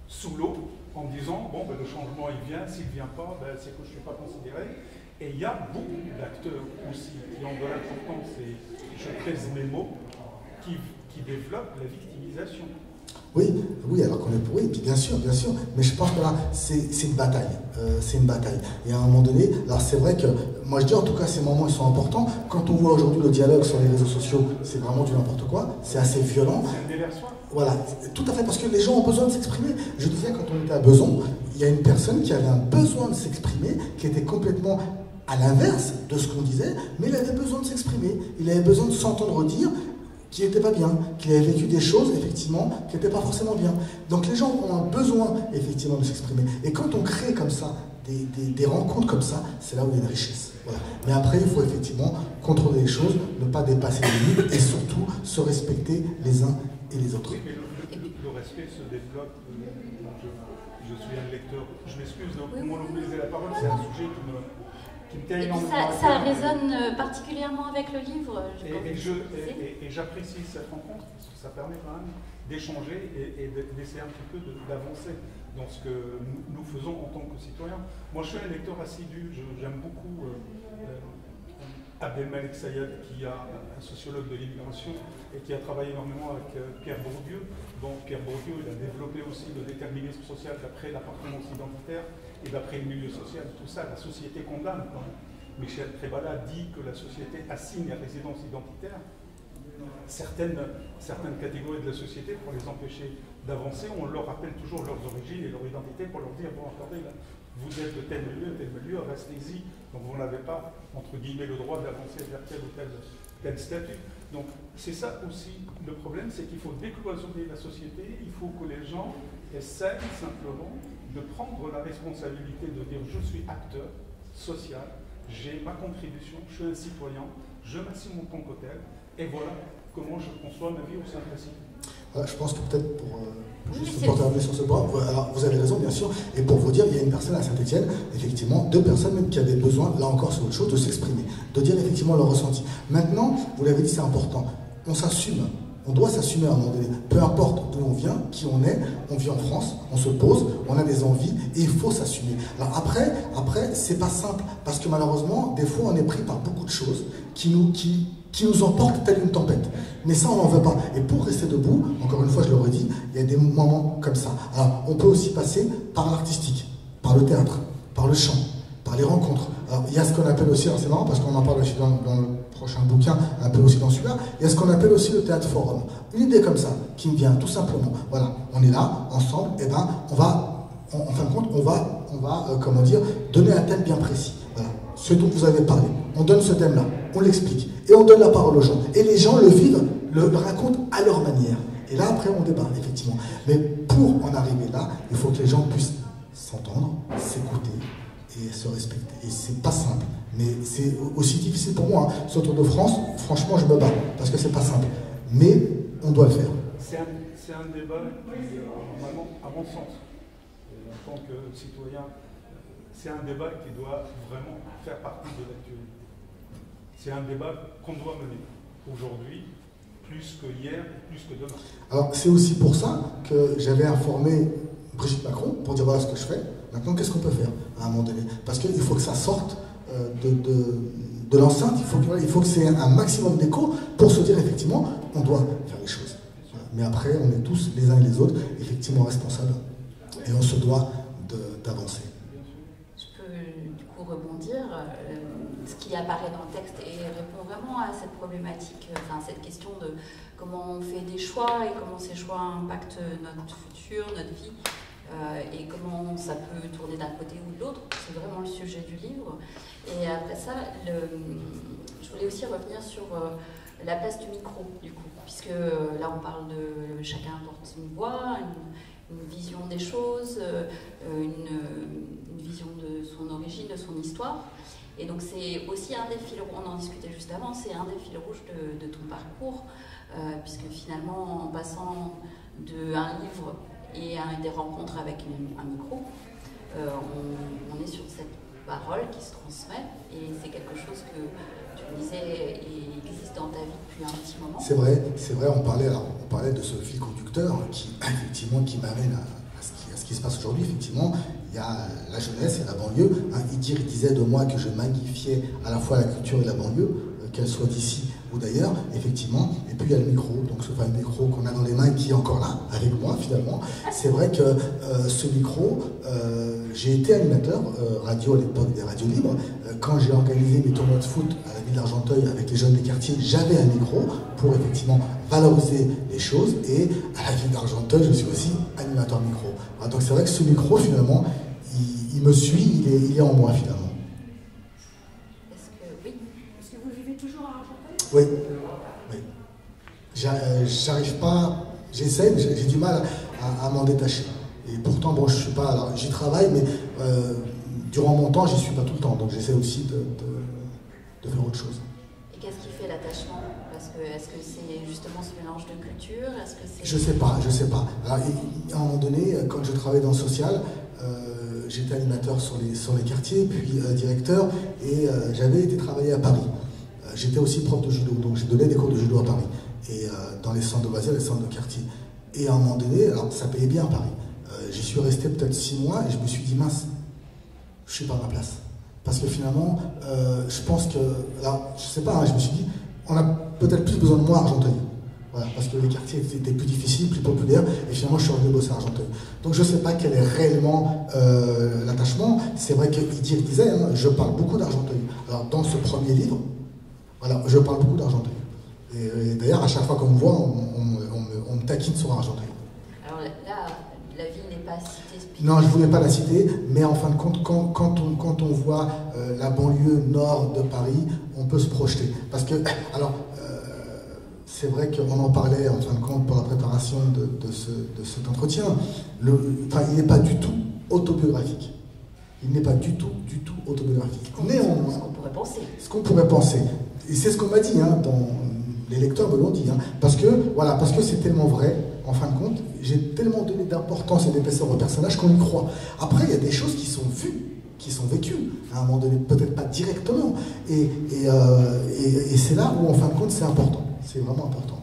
sous l'eau en disant bon ben, le changement il vient, s'il ne vient pas, ben, c'est que je ne suis pas considéré. Et il y a beaucoup d'acteurs aussi qui ont de l'importance, et je pèse mes mots, qui, qui développent la victimisation. Oui, oui, alors qu'on est pour oui, bien sûr, bien sûr. Mais je pense que là, c'est une bataille. Euh, c'est une bataille. Et à un moment donné, alors c'est vrai que, moi je dis en tout cas, ces moments, ils sont importants. Quand on voit aujourd'hui le dialogue sur les réseaux sociaux, c'est vraiment du n'importe quoi. C'est assez violent. Voilà, tout à fait, parce que les gens ont besoin de s'exprimer. Je disais, quand on était à Beson, il y a une personne qui avait un besoin de s'exprimer, qui était complètement à l'inverse de ce qu'on disait, mais il avait besoin de s'exprimer. Il avait besoin de s'entendre dire qui n'était pas bien, qui avait vécu des choses, effectivement, qui n'étaient pas forcément bien. Donc les gens ont besoin, effectivement, de s'exprimer. Et quand on crée comme ça, des, rencontres comme ça, c'est là où il y a une richesse. Voilà. Mais après, il faut effectivement contrôler les choses, ne pas dépasser les limites et surtout se respecter les uns et les autres. Oui, mais le, respect se développe. Euh, je, suis un lecteur, je m'excuse oui, monopoliser la parole, c'est un sujet qui me et ça, ça résonne euh, particulièrement avec le livre. et, j'apprécie cette rencontre parce que ça permet quand même d'échanger et, d'essayer un petit peu d'avancer dans ce que nous, faisons en tant que citoyens. Moi, je suis un lecteur assidu, j'aime beaucoup euh, euh, Abdelmalek Sayed, qui est un sociologue de l'immigration et qui a travaillé énormément avec Pierre Bourdieu. Donc, Pierre Bourdieu, il a développé aussi le déterminisme social d'après l'appartenance identitaire et d'après le milieu social, tout ça, la société condamne. Quand Michel Trébala dit que la société assigne à résidence identitaire certaines, certaines catégories de la société pour les empêcher d'avancer. On leur rappelle toujours leurs origines et leur identité pour leur dire, bon, attendez, vous êtes de tel lieu, tel lieu, restez-y. Donc vous n'avez pas, entre guillemets, le droit d'avancer vers tel ou tel, tel statut. Donc c'est ça aussi le problème, c'est qu'il faut décloisonner la société, il faut que les gens essayent simplement de prendre la responsabilité de dire je suis acteur social, j'ai ma contribution, je suis un citoyen, je m'assume en tant que tel, et voilà comment je conçois ma vie au sein de la cité. je pense que peut-être pour euh, juste porter un peu sur ce point, alors vous avez raison bien sûr, et pour vous dire, il y a une personne à Saint-Etienne, effectivement, deux personnes même qui avaient besoin, là encore c'est autre chose, de s'exprimer, de dire effectivement leur ressenti. Maintenant, vous l'avez dit, c'est important, on s'assume, on doit s'assumer à un moment donné. Peu importe d'où on vient, qui on est, on vit en France, on se pose, on a des envies et il faut s'assumer. Alors après, après c'est pas simple parce que malheureusement, des fois, on est pris par beaucoup de choses qui nous, qui, qui nous emportent telle une tempête. Mais ça, on n'en veut pas. Et pour rester debout, encore une fois, je le redis, il y a des moments comme ça. Alors, on peut aussi passer par l'artistique, par le théâtre, par le chant, par les rencontres. Il y a ce qu'on appelle aussi, c'est marrant parce qu'on en parle aussi dans, le prochain bouquin, un peu aussi dans celui-là, il y a ce qu'on appelle aussi le théâtre forum. Une idée comme ça, qui me vient tout simplement. Voilà, on est là, ensemble, et ben on va, en, fin de compte, on va, on va euh, comment dire, donner un thème bien précis. Voilà, ce dont vous avez parlé. On donne ce thème-là, on l'explique, et on donne la parole aux gens. Et les gens le vivent, le, racontent à leur manière. Et là, après, on débat, effectivement. Mais pour en arriver là, il faut que les gens puissent s'entendre, s'écouter et se respecter. Et c'est pas simple. Mais c'est aussi difficile pour moi. Hein. Ce Tour de France, franchement, je me bats parce que c'est pas simple. Mais on doit le faire. C'est un, débat qui, normalement, à mon sens, en tant que citoyen, c'est un débat qui doit vraiment faire partie de l'actualité. C'est un débat qu'on doit mener aujourd'hui, plus que hier, plus que demain. Alors c'est aussi pour ça que j'avais informé Brigitte Macron pour dire voilà ce que je fais. Maintenant, qu'est-ce qu'on peut faire à un moment donné? Parce qu'il faut que ça sorte euh, de, l'enceinte, il faut, que c'est un maximum d'écho pour se dire effectivement, on doit faire les choses. Mais après, on est tous les uns et les autres effectivement responsables et on se doit d'avancer. Je peux du coup rebondir. Euh, ce qui apparaît dans le texte et répond vraiment à cette problématique, enfin cette question de comment on fait des choix et comment ces choix impactent notre futur, notre vie. Euh, et comment ça peut tourner d'un côté ou de l'autre. C'est vraiment le sujet du livre. Et après ça, je voulais aussi revenir sur euh, la place du micro, du coup, puisque euh, là on parle de chacun apporte une voix, une, vision des choses, une, vision de son origine, de son histoire. Et donc c'est aussi un des fils, on en discutait juste avant, c'est un des fils rouges de, de ton parcours, puisque finalement en passant d'un livre et des rencontres avec un micro, euh, on, est sur cette parole qui se transmet et c'est quelque chose que tu me disais existe dans ta vie depuis un petit moment. C'est vrai, c'est vrai, on parlait, on parlait de ce fil conducteur qui effectivement qui m'amène à, ce qui, se passe aujourd'hui. Effectivement, il y a la jeunesse et la banlieue. Hein, disait de moi que je magnifiais à la fois la culture et la banlieue, euh, qu'elle soit d'ici ou d'ailleurs, effectivement, et puis il y a le micro, donc ce fameux micro qu'on a dans les mains qui est encore là, avec moi finalement. C'est vrai que euh, ce micro, euh, j'ai été animateur euh, radio à l'époque des radios libres. quand j'ai organisé mes tournois de foot à la ville d'Argenteuil avec les jeunes des quartiers, j'avais un micro pour effectivement valoriser les choses. Et à la ville d'Argenteuil, je suis aussi animateur micro. donc c'est vrai que ce micro, finalement, il, me suit, il est en moi finalement. Oui. oui. Euh, j'arrive pas, j'essaie, mais j'ai du mal à, m'en détacher. Et pourtant, bon, je suis pas. Alors, j'y travaille, mais euh, durant mon temps, j'y suis pas tout le temps. Donc, j'essaie aussi de, de, faire autre chose. Et qu'est-ce qui fait l'attachement? Parce que est-ce que c'est justement ce mélange de culture? Est-ce que c'est Je sais pas, je sais pas. Alors, à un moment donné, quand je travaillais dans le social, euh, j'étais animateur sur les, sur les quartiers, puis directeur, et j'avais été travailler à Paris. J'étais aussi prof de judo, donc j'ai donné des cours de judo à Paris, et euh, dans les centres de loisirs, les centres de quartier. Et à un moment donné, alors ça payait bien à Paris. Euh, j'y suis resté peut-être six mois et je me suis dit, mince, je suis pas à ma place. Parce que finalement, euh, je pense que, alors je sais pas, hein, je me suis dit, on a peut-être plus besoin de moi à Argenteuil. Voilà, parce que les quartiers étaient plus difficiles, plus populaires, et finalement je suis revenu bosser à Argenteuil. Donc je ne sais pas quel est réellement l'attachement. C'est vrai qu'il disait, je parle beaucoup d'Argenteuil. Alors dans ce premier livre, voilà, je parle beaucoup d'Argenteuil. Et, d'ailleurs, à chaque fois qu'on me voit, on, me taquine sur Argenteuil. Alors là, la ville n'est pas citée Non, je ne voulais pas la citer, mais en fin de compte, quand, on, quand on, voit euh, la banlieue nord de Paris, on peut se projeter. Parce que, alors, euh, c'est vrai qu'on en parlait en fin de compte pour la préparation de, ce, de cet entretien. Le, enfin, il n'est pas du tout autobiographique. Il n'est pas du tout, du tout autobiographique. Néanmoins, ce qu'on pourrait penser? Ce qu'on pourrait penser. Et c'est ce qu'on m'a dit, hein, les lecteurs me l'ont dit, hein. parce que voilà, parce que c'est tellement vrai, en fin de compte, j'ai tellement donné d'importance et d'épaisseur au personnage qu'on y croit. Après, il y a des choses qui sont vues, qui sont vécues, à un moment donné, peut-être pas directement. Et, euh, et, et c'est là où, en fin de compte, c'est important. C'est vraiment important.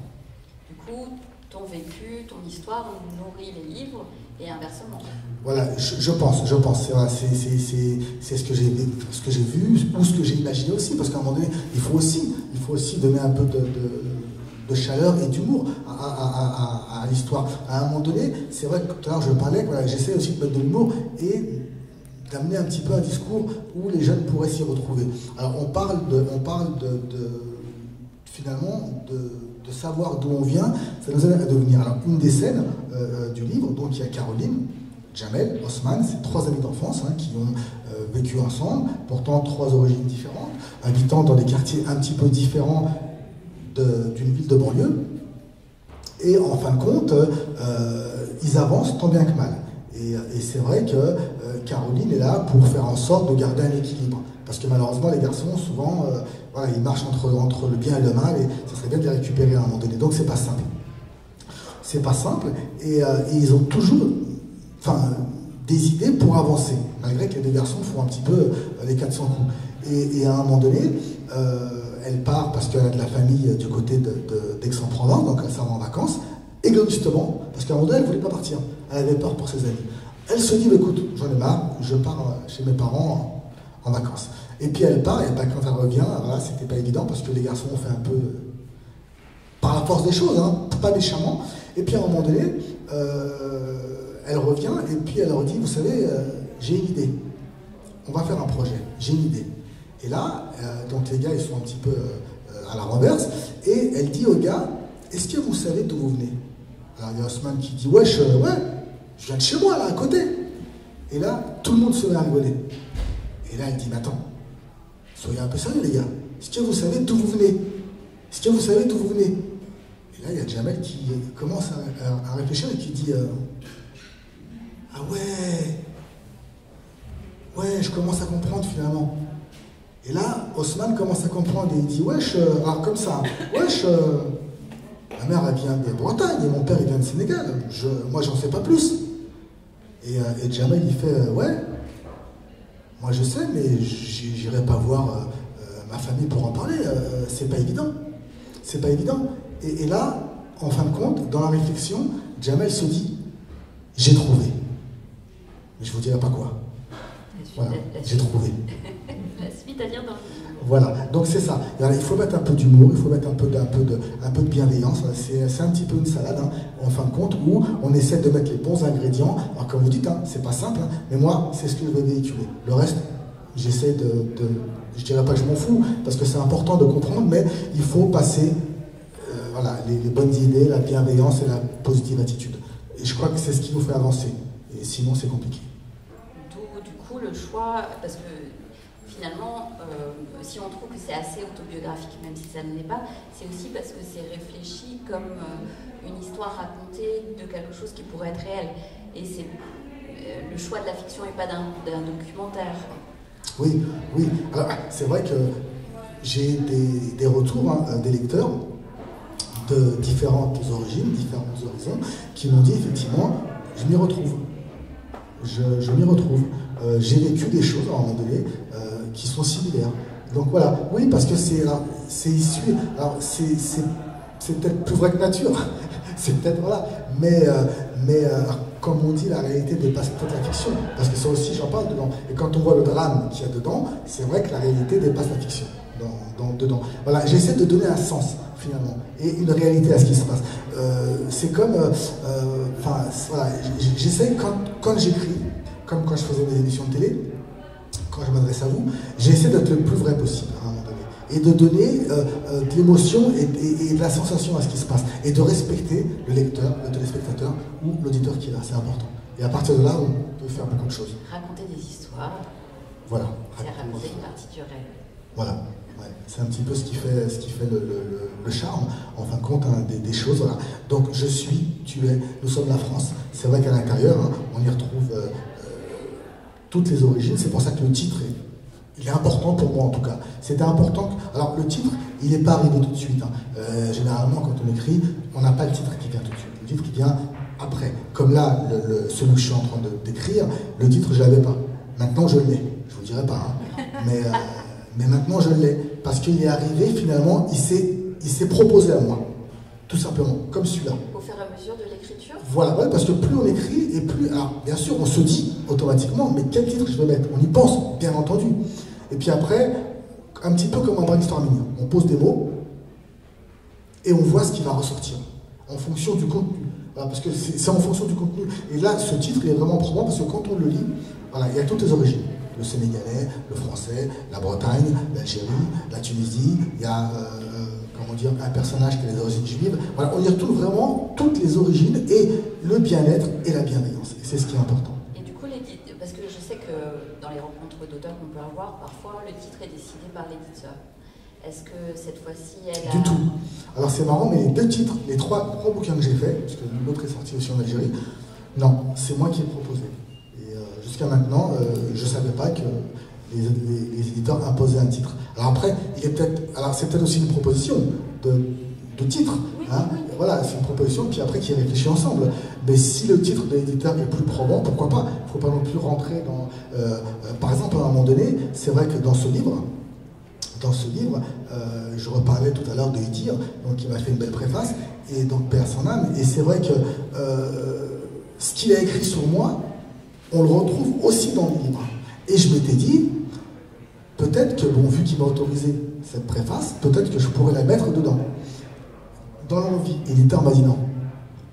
Du coup, ton vécu, ton histoire nourrit les livres et inversement. Voilà, je, pense, je pense. C'est ce que j'ai ce que j'ai vu ou ce que j'ai imaginé aussi, parce qu'à un moment donné, il faut aussi, il faut aussi donner un peu de, chaleur et d'humour à, l'histoire. À un moment donné, c'est vrai que tout à l'heure je parlais, j'essaie aussi de mettre de l'humour et d'amener un petit peu un discours où les jeunes pourraient s'y retrouver. Alors on parle de, on parle de, finalement de, savoir d'où on vient, ça nous aide à devenir. Alors une des scènes euh, euh, du livre, donc il y a Caroline, Jamel, Osman, c'est trois amis d'enfance hein, qui ont euh, vécu ensemble, pourtant trois origines différentes, habitant dans des quartiers un petit peu différents d'une ville de banlieue. Et en fin de compte, ils avancent tant bien que mal. Et, c'est vrai que Caroline est là pour faire en sorte de garder un équilibre. Parce que malheureusement, les garçons, souvent, voilà, ils marchent entre, le bien et le mal, et ça serait bien de les récupérer à un moment donné. Donc c'est pas simple. C'est pas simple, et, et ils ont toujours des idées pour avancer, malgré que les deux garçons font un petit peu euh, les 400 coups. Et, à un moment donné, euh, elle part parce qu'elle a de la famille du côté d'Aix-en-Provence, donc elle s'en va en vacances, égoïstement, parce qu'à un moment donné, elle ne voulait pas partir. Elle avait peur pour ses amis. Elle se dit, bah, écoute, j'en ai marre, je pars euh, chez mes parents en, vacances. Et puis elle part, et bah, quand elle revient, voilà, c'était pas évident parce que les garçons ont fait un peu par la force des choses, hein, pas méchamment. Et puis à un moment donné, elle revient et puis elle leur dit, vous savez, euh, j'ai une idée. On va faire un projet. J'ai une idée. Et là, euh, donc les gars, ils sont un petit peu euh, à la renverse. Et elle dit aux gars, est-ce que vous savez d'où vous venez? Alors il y a Osman qui dit, je, ouais, je viens de chez moi, là, à côté. Et là, tout le monde se met à rigoler. Et là, elle dit, mais attends, soyez un peu sérieux, les gars. Est-ce que vous savez d'où vous venez Est-ce que vous savez d'où vous venez Et là, il y a Jamel qui commence à, réfléchir et qui dit, ah ouais, ouais, je commence à comprendre finalement. Et là, Haussmann commence à comprendre et il dit, wesh, euh, alors comme ça, wesh, euh, ma mère elle vient de Bretagne et mon père il vient de Sénégal. Je, moi j'en sais pas plus. Et, euh, et Jamel il fait, ouais, moi je sais, mais j'irai pas voir ma famille pour en parler. c'est pas évident. C'est pas évident. Et, et là, en fin de compte, dans la réflexion, Jamel se dit, j'ai trouvé. Mais je vous dirai pas quoi. Voilà, j'ai trouvé. la suite à dire dans le Voilà, donc c'est ça. Il faut mettre un peu d'humour, il faut mettre un peu de, un peu de, bienveillance. C'est un petit peu une salade, hein, en fin de compte, où on essaie de mettre les bons ingrédients. Alors comme vous dites, hein, c'est pas simple, hein, mais moi, c'est ce que je vais véhiculer. Le reste, j'essaie de, Je dirais pas que je m'en fous, parce que c'est important de comprendre, mais il faut passer euh, voilà, les, les bonnes idées, la bienveillance et la positive attitude. Et je crois que c'est ce qui nous fait avancer. Et sinon, c'est compliqué. Du coup, le choix, parce que finalement, euh, si on trouve que c'est assez autobiographique, même si ça ne l'est pas, c'est aussi parce que c'est réfléchi comme euh, une histoire racontée de quelque chose qui pourrait être réel. Et c'est euh, le choix de la fiction et pas d'un documentaire. Oui, oui. C'est vrai que j'ai des, retours hein, des lecteurs de différentes origines, différents horizons, qui m'ont dit effectivement, je m'y retrouve. Je, m'y retrouve. J'ai vécu des choses à un moment donné qui sont similaires. Donc voilà, oui, parce que c'est issu. Alors c'est, peut-être plus vrai que nature. c'est peut-être voilà. Mais, euh, mais euh, comme on dit, la réalité dépasse peut-être la fiction. Parce que ça aussi, j'en parle dedans. Et quand on voit le drame qu'il y a dedans, c'est vrai que la réalité dépasse la fiction. Dans, dans, dedans. Voilà, j'essaie de donner un sens finalement et une réalité à ce qui se passe. Euh, c'est comme, enfin, voilà, j'essaie quand, quand j'écris, comme quand je faisais des émissions de télé, quand je m'adresse à vous, j'essaie d'être le plus vrai possible à un moment donné et de donner euh, euh, de l'émotion et, et, et, de la sensation à ce qui se passe et de respecter le lecteur, le téléspectateur ou l'auditeur qui est là, c'est important. Et à partir de là, on peut faire beaucoup de choses. Raconter des histoires. Voilà. C'est raconter une partie du rêve. Voilà. Ouais. C'est un petit peu ce qui fait, ce qui fait le, le, le charme, en fin de compte, hein, des, des, choses. Voilà. Donc, je suis, tu es, nous sommes la France. C'est vrai qu'à l'intérieur, hein, on y retrouve euh, toutes les origines. C'est pour ça que le titre est, il est important pour moi en tout cas. C'était important. Que... Alors le titre, il n'est pas arrivé tout de suite. Hein. Euh, généralement, quand on écrit, on n'a pas le titre qui vient tout de suite. Le titre qui vient après. Comme là, le, celui que je suis en train d'écrire, le titre, je l'avais pas. Maintenant, je l'ai. Je vous dirai pas. Hein. Mais, euh, mais maintenant, je l'ai. Parce qu'il est arrivé, finalement, il s'est proposé à moi. Tout simplement. Comme celui-là. Au fur et à mesure de l'écriture Voilà, ouais, parce que plus on écrit, et plus. Alors, bien sûr, on se dit automatiquement, mais quel titre je vais mettre? On y pense, bien entendu. Et puis après, un petit peu comme un brainstorming. On pose des mots et on voit ce qui va ressortir en fonction du contenu. Voilà, parce que c'est en fonction du contenu. Et là, ce titre, il est vraiment probant parce que quand on le lit, voilà, il y a toutes les origines. Le sénégalais, le français, la Bretagne, l'Algérie, la Tunisie. Il y a, euh, comment dire, un personnage qui a les origines juives. Voilà, on y retrouve vraiment toutes les origines et le bien-être et la bienveillance. Et c'est ce qui est important. Et du coup, parce que je sais que dans les rencontres d'auteurs qu'on peut avoir, parfois le titre est décidé par l'éditeur. Est-ce que cette fois-ci, elle a... Du tout. Alors c'est marrant, mais les deux titres, les trois, trois bouquins que j'ai faits, puisque l'autre est sorti aussi en Algérie, non, c'est moi qui ai proposé. Et euh, jusqu'à maintenant, euh, je ne savais pas que les, les, les, éditeurs imposaient un titre. Alors après, il est peut-être, alors c'est peut-être aussi une proposition de, de titre. Hein. Voilà, c'est une proposition, puis après qui réfléchit ensemble. Mais si le titre de l'éditeur est plus probant, pourquoi pas? Il ne faut pas non plus rentrer dans. Euh, par exemple, à un moment donné, c'est vrai que dans ce livre, dans ce livre, euh, je reparlais tout à l'heure de Idir, donc il m'a fait une belle préface, et donc Père son âme, et c'est vrai que euh, ce qu'il a écrit sur moi, on le retrouve aussi dans le livre. Et je m'étais dit, peut-être que, bon, vu qu'il m'a autorisé cette préface, peut-être que je pourrais la mettre dedans. Dans l'envie, l'éditeur m'a dit non.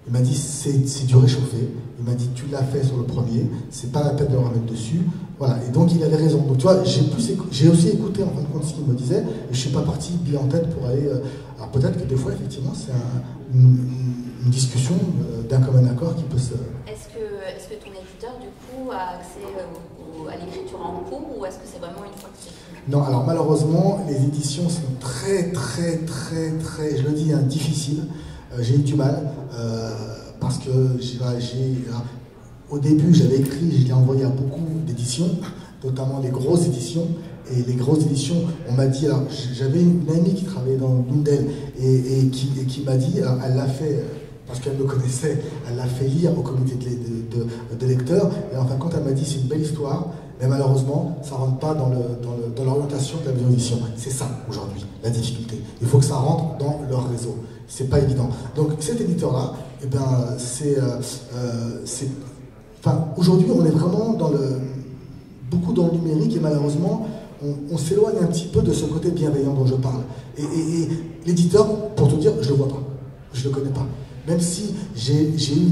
Il m'a dit, c'est du réchauffé. Il m'a dit, tu l'as fait sur le premier, c'est pas la peine de le remettre dessus. Voilà, et donc il avait raison. Donc tu vois, j'ai aussi écouté en fin de compte ce qu'il me disait, et je suis pas parti bien en tête pour aller. Euh, alors peut-être que des fois, effectivement, c'est un, une, discussion euh, d'un commun accord qui peut se. Est-ce que, est que ton éditeur, du coup, a accès au, l'écriture en cours, ou est-ce que c'est vraiment une fois que Non, alors malheureusement, les éditions sont très, très, très, très, je le dis, hein, difficiles. Euh, j'ai eu du mal. parce que j'ai au début, j'avais écrit, je l'ai envoyé à beaucoup d'éditions, notamment les grosses éditions. Et les grosses éditions, on m'a dit, j'avais une amie qui travaillait dans l'une d'elles et, qui, m'a dit, elle l'a fait, parce qu'elle me connaissait, elle l'a fait lire au comité de, de, lecteurs. Et en fin de compte, elle m'a dit, c'est une belle histoire, mais malheureusement, ça ne rentre pas dans l'orientation de la d'édition. C'est ça, aujourd'hui, la difficulté. Il faut que ça rentre dans leur réseau. C'est pas évident. Donc cet éditeur-là, eh ben, c'est euh, euh, Enfin, aujourd'hui, on est vraiment dans le, beaucoup dans le numérique et malheureusement, on, s'éloigne un petit peu de ce côté bienveillant dont je parle. Et, l'éditeur, pour te dire, je ne le vois pas. Je ne le connais pas. Même si j'ai eu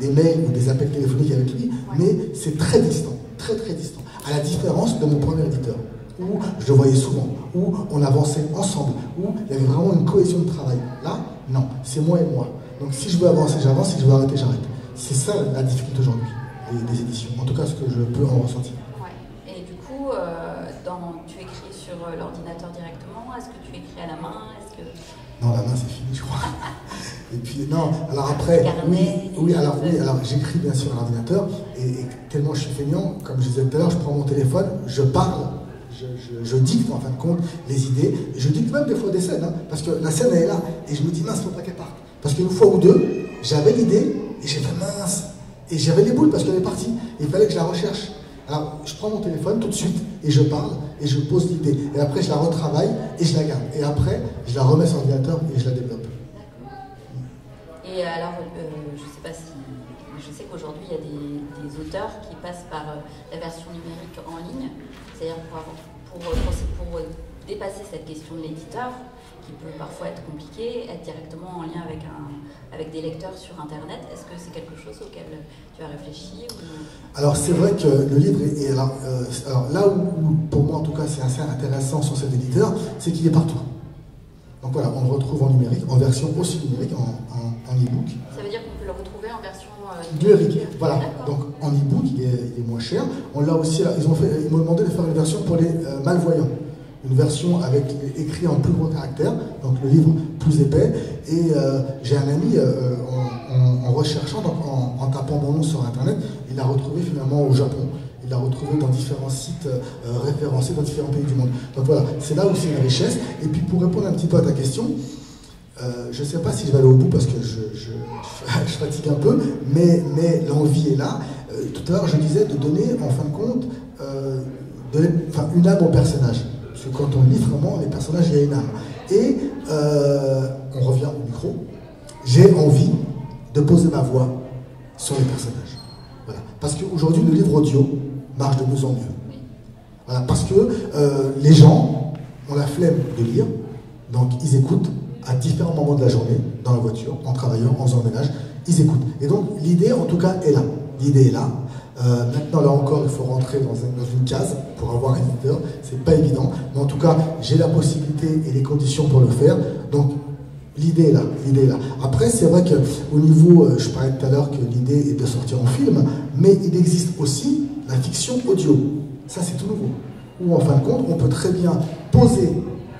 des, mails ou des appels téléphoniques avec lui, mais c'est très distant, très très distant. À la différence de mon premier éditeur, où je le voyais souvent, où on avançait ensemble, où il y avait vraiment une cohésion de travail. Là, non, c'est moi et moi. Donc si je veux avancer, j'avance, si je veux arrêter, j'arrête. C'est ça la difficulté aujourd'hui des, éditions. En tout cas, ce que je peux en ressentir. Ouais. Et du coup, euh, dans, tu écris sur euh, l'ordinateur directement? Est-ce que tu écris à la main? Est-ce que... Non, la main c'est fini, je crois. et puis non, alors après, oui, oui, alors oui, alors j'écris bien sûr à l'ordinateur et, tellement je suis feignant, comme je disais tout à l'heure, je prends mon téléphone, je parle je, dicte en fin de compte les idées, je dicte même des fois des scènes, hein, parce que la scène elle est là, et je me dis mince, faut pas qu'elle parte. Parce qu'une fois ou deux, j'avais l'idée, et j'ai fait mince, et j'avais les boules parce qu'elle est partie. il fallait que je la recherche. Alors, je prends mon téléphone tout de suite et je parle et je pose l'idée. Et après, je la retravaille et je la garde. Et après, je la remets sur l'ordinateur et je la développe. Et alors, euh, je sais pas si. Je sais qu'aujourd'hui, il y a des, auteurs qui passent par euh, la version numérique en ligne. C'est-à-dire pour, pour, pour, dépasser cette question de l'éditeur, qui peut parfois être compliqué, être directement en lien avec, des lecteurs sur Internet. Est-ce que c'est quelque chose auquel tu as réfléchi Alors c'est vrai que le livre est... alors, euh, alors, là où, pour moi en tout cas c'est assez intéressant sur cet éditeur, c'est qu'il est partout. Donc voilà, on le retrouve en numérique, en version aussi numérique, en, en, e-book. Ça veut dire qu'on peut le retrouver en version euh, numérique Voilà, donc en e-book il, est, moins cher. On l'a aussi, ils m'ont ils demandé de faire une version pour les euh, malvoyants une version avec écrit en plus gros caractère, donc le livre plus épais. Et euh, j'ai un ami, euh, en, recherchant, donc en, tapant mon nom sur Internet, il l'a retrouvé finalement au Japon. Il l'a retrouvé dans différents sites euh, référencés dans différents pays du monde. Donc voilà, c'est là où c'est une richesse. Et puis pour répondre un petit peu à ta question, je ne sais pas si je vais aller au bout parce que je, fatigue un peu, mais, mais l'envie est là. tout à l'heure, je disais de donner, en fin de compte, une âme au personnage quand on lit vraiment, les personnages, il y a une âme. Et euh, on revient au micro. J'ai envie de poser ma voix sur les personnages. Voilà. Parce qu'aujourd'hui, le livre audio marche de mieux en mieux. Voilà. Parce que euh, les gens ont la flemme de lire, donc ils écoutent à différents moments de la journée, dans la voiture, en travaillant, en faisant le ménage, ils écoutent. Et donc l'idée, en tout cas, est là. L'idée est là. Euh, maintenant, là encore, il faut rentrer dans, une case pour avoir un éditeur. C'est pas évident. Mais en tout cas, j'ai la possibilité et les conditions pour le faire. Donc, l'idée est là. L'idée est là. Après, c'est vrai qu'au niveau, euh, je parlais tout à l'heure que l'idée est de sortir en film, mais il existe aussi la fiction audio. Ça, c'est tout nouveau. Où, en fin de compte, on peut très bien poser,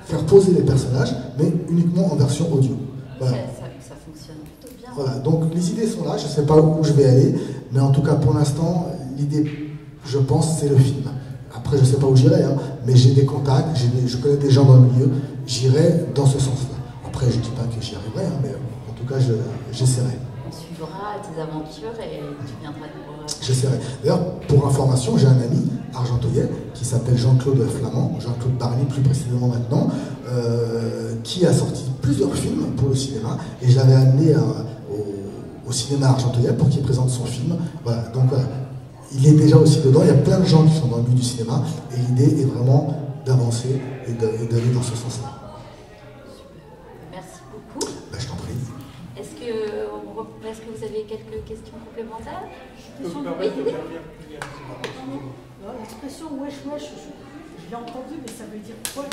faire poser les personnages, mais uniquement en version audio. Voilà. Ça, fonctionne plutôt bien. Voilà. Donc, les idées sont là. Je ne sais pas où je vais aller. Mais en tout cas, pour l'instant, l'idée, je pense, c'est le film. Après, je ne sais pas où j'irai, hein, mais j'ai des contacts, je connais des gens dans le milieu, j'irai dans ce sens-là. Après, je ne dis pas que j'y arriverai, hein, mais en tout cas, j'essaierai. Suivra tes aventures et tu viendras nous J'essaierai. D'ailleurs, pour information, j'ai un ami argenteuillet qui s'appelle Jean-Claude Flamand, Jean-Claude Barney plus précisément maintenant, euh, qui a sorti plusieurs films pour le cinéma et je l'avais amené au cinéma argentin pour qu'il présente son film. Voilà, donc voilà, il est déjà aussi dedans. Il y a plein de gens qui sont dans le but du cinéma et l'idée est vraiment d'avancer et d'aller dans ce sens-là. Merci beaucoup. Ben, je t'en prie. Est-ce que, est que vous avez quelques questions complémentaires L'expression wesh wesh, je l'ai entendu, mais ça veut dire quoi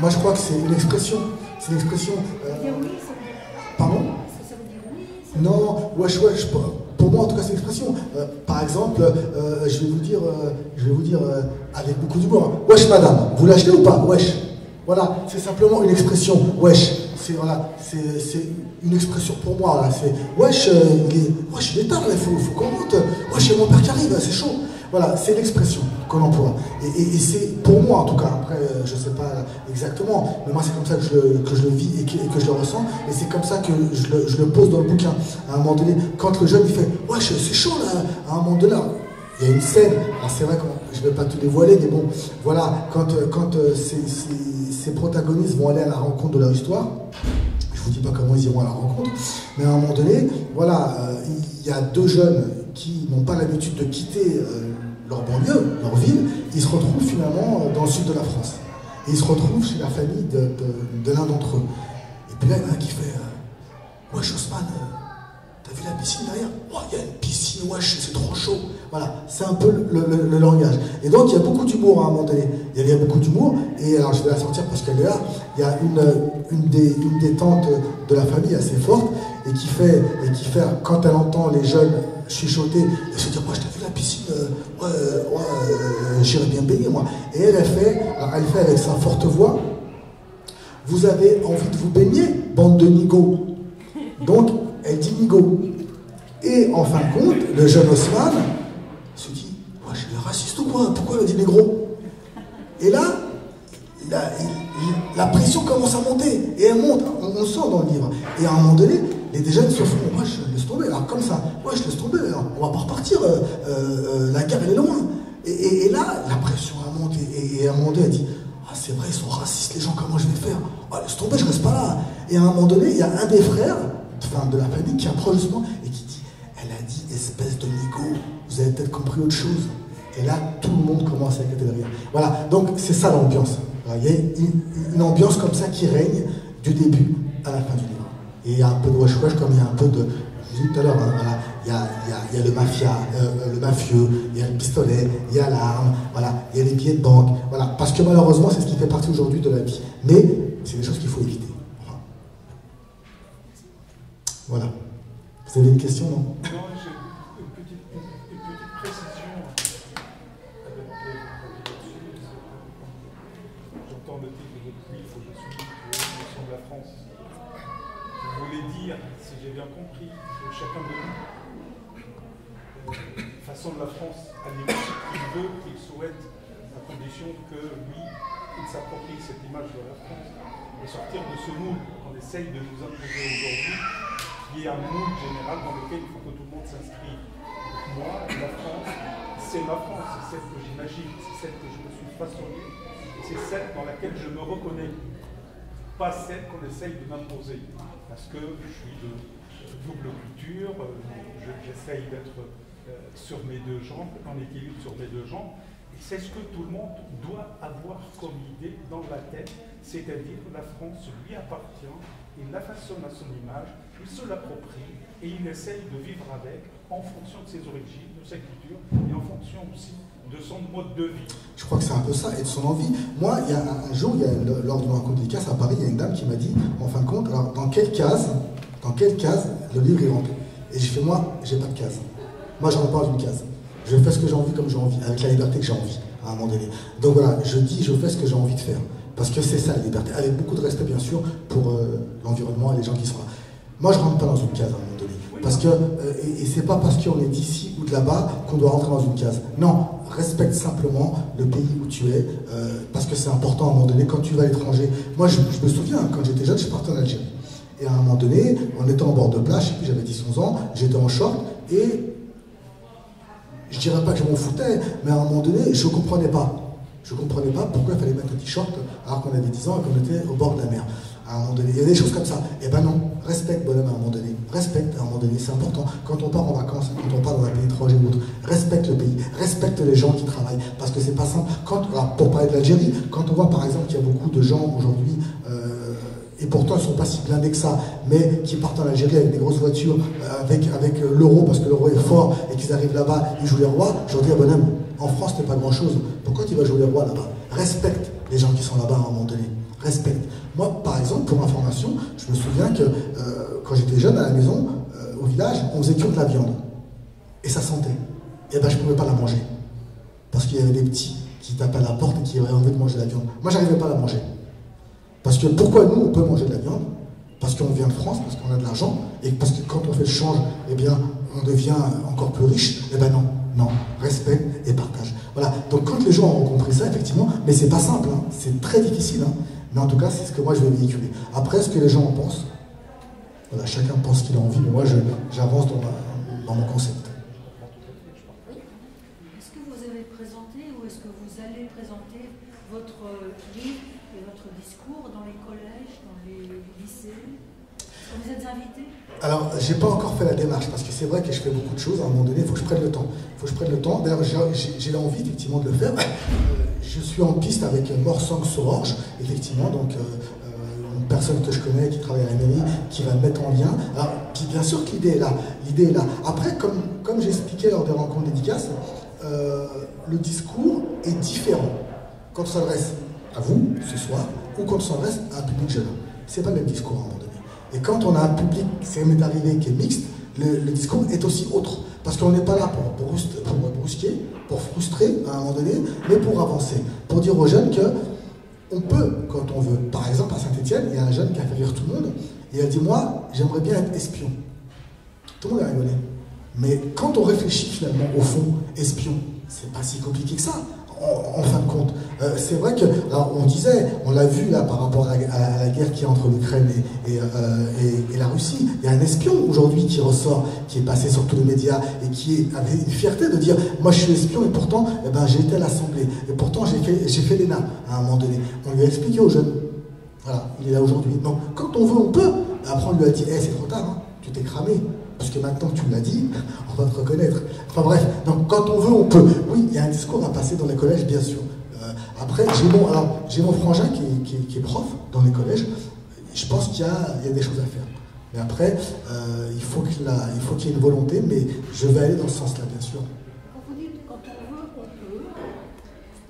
Moi je crois que c'est une expression. C'est une expression. Euh... Oui, Pardon non, wesh wesh, pour moi en tout cas c'est l'expression. Euh, par exemple, euh, je vais vous dire, euh, je vais vous dire avec beaucoup d'humour, hein. wesh madame, vous l'achetez ou pas? Wesh. Voilà, c'est simplement une expression, wesh. C'est voilà, c'est une expression pour moi. C'est wesh, est, wesh, il est il faut, faut qu'on monte. Wesh, il mon père qui arrive, c'est chaud. Voilà, c'est l'expression qu'on emploie. Et, c'est pour moi, en tout cas, après, euh, je ne sais pas exactement, mais moi, c'est comme ça que je, le vis et que, je le ressens. Et c'est comme ça que je le, pose dans le bouquin. À un moment donné, quand le jeune, il fait Ouais, c'est chaud là, à un moment donné, il y a une scène, alors c'est vrai que je ne vais pas tout dévoiler, mais bon, voilà, quand, euh, quand euh, ces, protagonistes vont aller à la rencontre de leur histoire, je ne vous dis pas comment ils iront à la rencontre, mais à un moment donné, voilà, il y a deux jeunes qui n'ont pas l'habitude de quitter leur banlieue, leur ville, ils se retrouvent finalement dans le sud de la France. Et ils se retrouvent chez la famille de, l'un d'entre eux. Et puis là, il y en a un qui fait euh, Wesh Osman, euh, t'as vu la piscine derrière? Oh, il y a une piscine, wesh, c'est trop chaud. Voilà, c'est un peu le, langage. Et donc, il y a beaucoup d'humour à un. Il y a beaucoup d'humour. Et alors, je vais la sortir parce qu'elle est là. Il y a une, une, des, tantes de la famille assez forte et qui fait, et qui fait quand elle entend les jeunes chuchoter et se dire Moi, je t'ai vu la piscine, euh, ouais, ouais euh, j'irais bien baigner, moi. Et elle, elle fait, elle fait avec sa forte voix Vous avez envie de vous baigner, bande de nigauds. Donc, elle dit nigo. Et en fin de compte, le jeune Osman raciste ou quoi Pourquoi elle dit négro? Et là, la, pression commence à monter. Et elle monte, on, sort dans le livre. Et à un moment donné, des jeunes se font, moi je laisse tomber, alors comme ça, moi je laisse tomber, on va pas repartir, euh, euh, la guerre elle est loin. Et, là, la pression a monté, et, à un moment donné, elle dit, ah c'est vrai, ils sont racistes les gens, comment je vais faire? Ah, Laisse tomber, je reste pas là. Et à un moment donné, il y a un des frères, enfin de la famille, qui approche justement et qui dit, elle a dit, espèce de nigo, vous avez peut-être compris autre chose. Et là, tout le monde commence à écouter de. Voilà, donc c'est ça l'ambiance. Il y a une ambiance comme ça qui règne du début à la fin du livre. Et il y a un peu de wesh comme il y a un peu de. Je disais tout à l'heure, hein, voilà, il y a, il il y a le mafia, euh, le mafieux, il y a le pistolet, il y a l'arme, voilà, il y a les billets de banque, voilà. Parce que malheureusement, c'est ce qui fait partie aujourd'hui de la vie. Mais c'est des choses qu'il faut éviter. Voilà. Vous avez une question, non il s'approprie cette image de la France et sortir de ce moule qu'on essaye de nous imposer aujourd'hui, qui est un moule général dans lequel il faut que tout le monde s'inscrive. Moi, la France, c'est ma France, c'est celle que j'imagine, c'est celle que je me suis façonnée, c'est celle dans laquelle je me reconnais, pas celle qu'on essaye de m'imposer parce que je suis de double culture, euh, j'essaye d'être euh, sur mes deux jambes, en équilibre sur mes deux jambes, c'est ce que tout le monde doit avoir comme idée dans la tête, c'est-à-dire la France lui appartient, il la façonne à son image, il se l'approprie et il essaye de vivre avec en fonction de ses origines, de sa culture et en fonction aussi de son mode de vie. Je crois que c'est un peu ça, et de son envie. Moi, il y a un jour, il y a, lors de rencontre dédicace à Paris, il y a une dame qui m'a dit, en fin de compte, alors dans quelle case, dans quelle case le livre est rempli Et j'ai fait, moi, j'ai pas de case. Moi, je rentre pas dans une case. Je fais ce que j'ai envie comme j'ai envie, avec la liberté que j'ai envie, à un moment donné. Donc voilà, je dis, je fais ce que j'ai envie de faire. Parce que c'est ça la liberté, avec beaucoup de respect bien sûr pour euh, l'environnement et les gens qui sont là. Moi, je rentre pas dans une case à un moment donné. Parce que, euh, et, c'est pas parce qu'on est d'ici ou de là-bas qu'on doit rentrer dans une case. Non, respecte simplement le pays où tu es, euh, parce que c'est important à un moment donné quand tu vas à l'étranger. Moi, je, me souviens, quand j'étais jeune, je suis parti en Algérie. Et à un moment donné, en étant en bord de plage, et j'avais 10-11 ans, j'étais en short, et je dirais pas que je m'en foutais, mais à un moment donné, je comprenais pas. Je comprenais pas pourquoi il fallait mettre un t-shirt alors qu'on avait 10 ans et qu'on était au bord de la mer à un moment donné. Il y a des choses comme ça. Eh ben non, respecte bonhomme à un moment donné. Respecte à un moment donné, c'est important. Quand on part en vacances, quand on part dans un pays étranger ou autre, respecte le pays, respecte les gens qui travaillent, parce que c'est pas simple. Quand, pour parler de l'Algérie, quand on voit par exemple qu'il y a beaucoup de gens aujourd'hui, euh, et pourtant ils ne sont pas si blindés que ça, mais qui partent en Algérie avec des grosses voitures, euh, avec, avec euh, l'euro, parce que l'euro est fort, et qu'ils arrivent là-bas, ils jouent les rois, je leur dis, bonhomme, en France, n'est pas grand-chose. Pourquoi tu vas jouer les rois là-bas? Respecte les gens qui sont là-bas à un moment donné respecte. Moi, par exemple, pour information, je me souviens que euh, quand j'étais jeune à la maison, au village, on faisait cuire de la viande. Et ça sentait. Et ben, je ne pouvais pas la manger. Parce qu'il y avait des petits qui tapaient à la porte et qui avaient envie de manger la viande. Moi, j'arrivais pas à la manger. Parce que pourquoi nous, on peut manger de la viande Parce qu'on vient de France, parce qu'on a de l'argent, et parce que quand on fait le change, eh bien, on devient encore plus riche. Eh ben non, non, respect et partage. Voilà. Donc quand les gens ont compris ça, effectivement, mais c'est pas simple, hein. c'est très difficile. Hein. Mais en tout cas, c'est ce que moi je vais véhiculer. Après, ce que les gens en pensent, voilà, chacun pense qu'il a envie, mais moi j'avance dans, dans, mon concept. Est-ce que vous avez présenté ou est-ce que vous allez présenter votre livre et votre discours les collèges, dans les lycées? Vous êtes invité? Alors, j'ai pas encore fait la démarche parce que c'est vrai que je fais beaucoup de choses. À un moment donné, il faut que je prenne le temps. Il faut que je prenne le temps. D'ailleurs, j'ai- l'envie effectivement de le faire. Euh, je suis en piste avec Morsang Sororge, effectivement, donc euh, euh, une personne que je connais qui travaille à la qui va me mettre en lien. Alors, bien sûr que l'idée est là. L'idée est là. Après, comme, comme j'expliquais lors des rencontres dédicaces, le discours est différent quand on s'adresse à vous ce soir ou quand on s'adresse à un public jeune. C'est pas le même discours à un moment donné. Et quand on a un public, ça m'est arrivé, qui est mixte, le, discours est aussi autre. Parce qu'on n'est pas là pour, pour brusquer, pour frustrer à un moment donné, mais pour avancer. Pour dire aux jeunes que on peut quand on veut. Par exemple, à Saint-Etienne, il y a un jeune qui a fait rire tout le monde, et il a dit Moi, j'aimerais bien être espion. Tout le monde a rigolé. Mais quand on réfléchit finalement au fond, espion, c'est pas si compliqué que ça, en, fin de compte. Euh, c'est vrai que, alors on disait, on l'a vu là par rapport à la, guerre qui est entre l'Ukraine euh, et- la Russie, il y a un espion aujourd'hui qui ressort, qui est passé sur tous les médias et qui avait une fierté de dire Moi je suis espion et pourtant eh ben, j'ai été à l'Assemblée, et pourtant j'ai fait, j'ai fait l'ENA à un moment donné. On lui a expliqué aux jeunes. Voilà, il est là aujourd'hui. Donc quand on veut, on peut. Après, on lui a dit, Eh, c'est trop tard, hein, tu t'es cramé. Parce que maintenant que tu l'as dit, on va te reconnaître. Enfin bref, donc quand on veut, on peut. Oui, il y a un discours à passer dans les collèges, bien sûr. Euh, après, j'ai mon, j'ai mon frangin qui est, prof dans les collèges. Je pense qu'il y a, des choses à faire. Mais après, euh, il faut qu'il y ait une volonté, mais je vais aller dans ce sens-là, bien sûr. Quand on veut, on peut,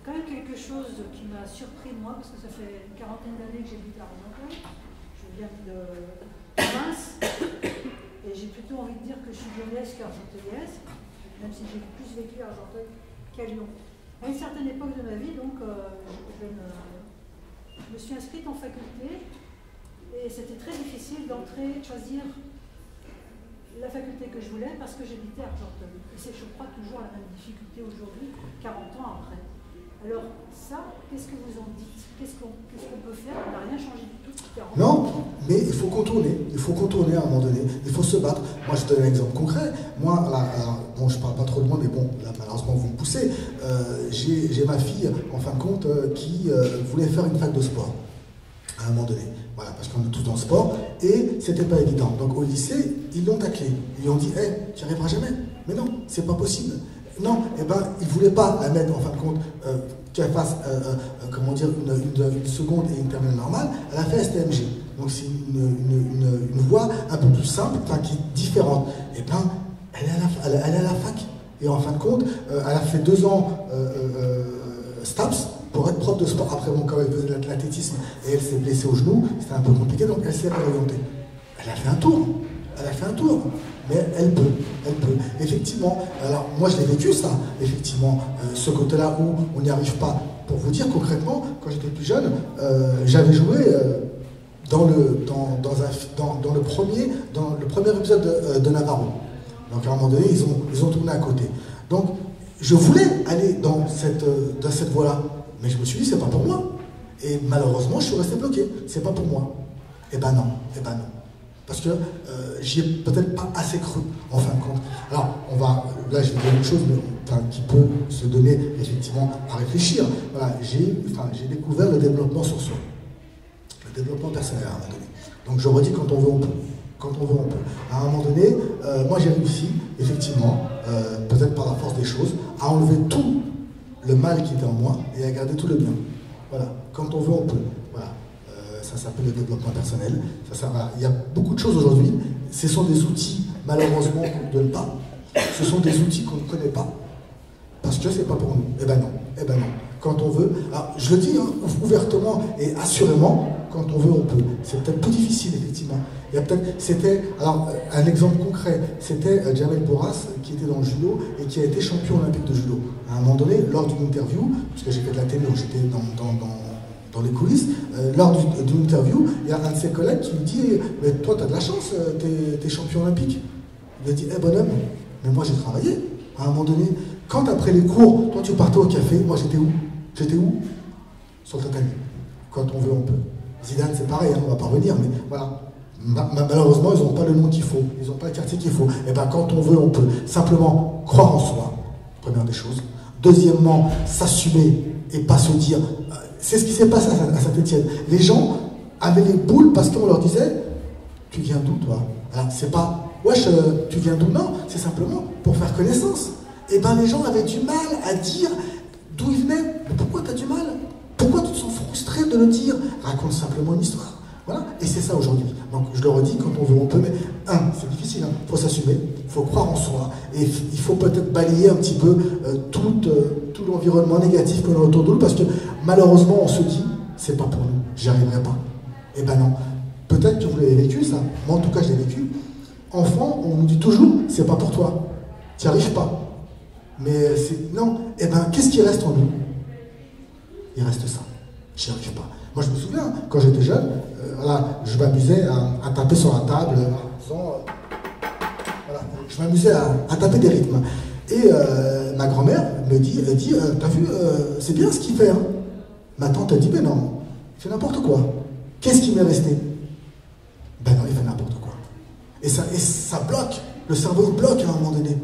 quand même quelque chose qui m'a surpris moi, parce que ça fait une quarantaine d'années que j'habite à Argenteuil, je viens de Reims, j'ai plutôt envie de dire que je suis lyonnaise qu'argenteuillaise, même si j'ai plus vécu à Argenteuil qu'à Lyon. À une certaine époque de ma vie, donc, euh, je, me, suis inscrite en faculté, et c'était très difficile d'entrer, de choisir la faculté que je voulais parce que j'habitais à Argenteuil. Et c'est, je crois, toujours la même difficulté aujourd'hui, 40 ans après. Alors, ça, qu'est-ce que vous en dites? Qu'est-ce qu'on, peut faire? On n'a rien changé tout depuis 40 ans. Non, mais il faut contourner. Il faut contourner à un moment donné. Il faut se battre. Moi, je donne un exemple concret. Moi, bon, je parle pas trop de moi, mais bon, là, malheureusement, vous me poussez. Euh, j'ai, ma fille, en fin de compte, euh, qui euh, voulait faire une fac de sport à un moment donné. Voilà, parce qu'on est tous dans le sport, et c'était pas évident. Donc au lycée, ils l'ont taclé. Ils lui ont dit, hé, tu n'y arriveras jamais. Mais non, c'est pas possible. Non, eh ben, ils voulaient pas la mettre, en fin de compte, euh, qu'elle fasse, euh, euh, comment dire, une, seconde et une terminale normale. Elle a fait STMG. Donc c'est une, une- voie un peu plus simple, qui est différente. Et elle est à la, elle est- à la fac. Et en fin de compte, euh, elle a fait deux ans euh, euh, euh, STAPS pour être prof de sport. Après, bon, quand elle faisait de l'athlétisme et elle s'est blessée au genou, c'était un peu compliqué, donc elle s'est réorientée. Elle a fait un tour. Elle a fait un tour. Mais elle peut, elle peut. Effectivement, alors moi je l'ai vécu ça, effectivement, euh, ce côté-là où on n'y arrive pas. Pour vous dire concrètement, quand j'étais plus jeune, euh, j'avais joué euh, dans, le, dans, dans, le premier, dans le premier épisode de, Navarro. Donc à un moment donné, ils ont, ils ont tourné à côté. Donc je voulais aller dans cette, dans cette voie-là, mais je me suis dit, c'est pas pour moi. Et malheureusement, je suis resté bloqué. C'est pas pour moi. Eh ben non, eh ben non. Parce que euh, j'y ai peut-être pas assez cru, en fin de compte. Alors, on va, là, je vais dire une chose mais, qui peut se donner effectivement à réfléchir. Voilà, j'ai enfin, découvert le développement sur soi, le développement personnel à un moment donné. Donc, je redis, quand on veut, on peut. Quand on veut, on peut. À un moment donné, euh, moi, j'ai réussi, effectivement, euh, peut-être par la force des choses, à enlever tout le mal qui était en moi et à garder tout le bien. Voilà, quand on veut, on peut. Ça s'appelle le développement personnel. Ça. Il y a beaucoup de choses aujourd'hui. Ce sont des outils, malheureusement, qu'on ne donne pas. Ce sont des outils qu'on ne connaît pas. Parce que c'est pas pour nous. Eh ben non. Eh ben non. Quand on veut. Alors, je le dis hein, ouvertement et assurément, quand on veut, on peut. C'est peut-être plus difficile, effectivement. Il y a peut-être. C'était. Alors, euh, un exemple concret, c'était euh, Jamel Boras qui était dans le judo et qui a été champion olympique de judo. À un moment donné, lors d'une interview, parce que j'ai fait de la télé, j'étais dans, dans dans les coulisses, euh, lors du- d'une interview, il y a un de ses collègues qui lui dit Mais toi, tu as de la chance, euh, t'es t'es champion olympique. Il a dit Eh bonhomme, mais moi j'ai travaillé. À un moment donné, quand après les cours, toi tu partais au café, moi j'étais où? J'étais où? Sur le tatami. Quand on veut, on peut. Zidane, c'est pareil, hein, on va pas revenir, mais voilà. Ma- ma- malheureusement, ils n'ont pas le nom qu'il faut, ils n'ont pas le quartier qu'il faut. Et bien, quand on veut, on peut. Simplement croire en soi, première des choses. Deuxièmement, s'assumer et pas se dire. C'est ce qui s'est passé à Saint-Etienne. Les gens avaient les boules parce qu'on leur disait Tu viens d'où, toi? C'est pas, wesh, euh, tu viens d'où? Non, c'est simplement pour faire connaissance. Et eh ben, les gens avaient du mal à dire d'où ils venaient. Pourquoi tu as du mal? Pourquoi tu te sens frustré de le dire? Raconte simplement une histoire. Voilà, et c'est ça aujourd'hui. Donc je le redis, quand on veut, on peut, mais un, c'est difficile, il hein. faut s'assumer, faut croire en soi, et il faut peut-être balayer un petit peu euh, tout, euh, tout l'environnement négatif qu'on a autour de nous, parce que malheureusement on se dit, c'est pas pour nous, j'y arriverai pas. Eh ben non, peut-être que vous l'avez vécu ça, moi en tout cas je l'ai vécu. Enfant, on nous dit toujours, c'est pas pour toi, tu n'y arrives pas. Mais c'est. Non, eh ben qu'est-ce qui reste en nous? Il reste ça, j'y arrive pas. Moi, je me souviens, quand j'étais jeune, euh, voilà, je m'amusais à, taper sur la table, euh, voilà, je m'amusais à, taper des rythmes. Et euh, ma grand-mère me dit, elle dit, t'as vu, c'est bien ce qu'il fait. Hein. Ma tante a dit, mais non, il fait n'importe quoi. Qu'est-ce qui m'est resté? Ben non, il fait n'importe quoi. Et ça, et ça bloque. Le cerveau bloque à un moment donné.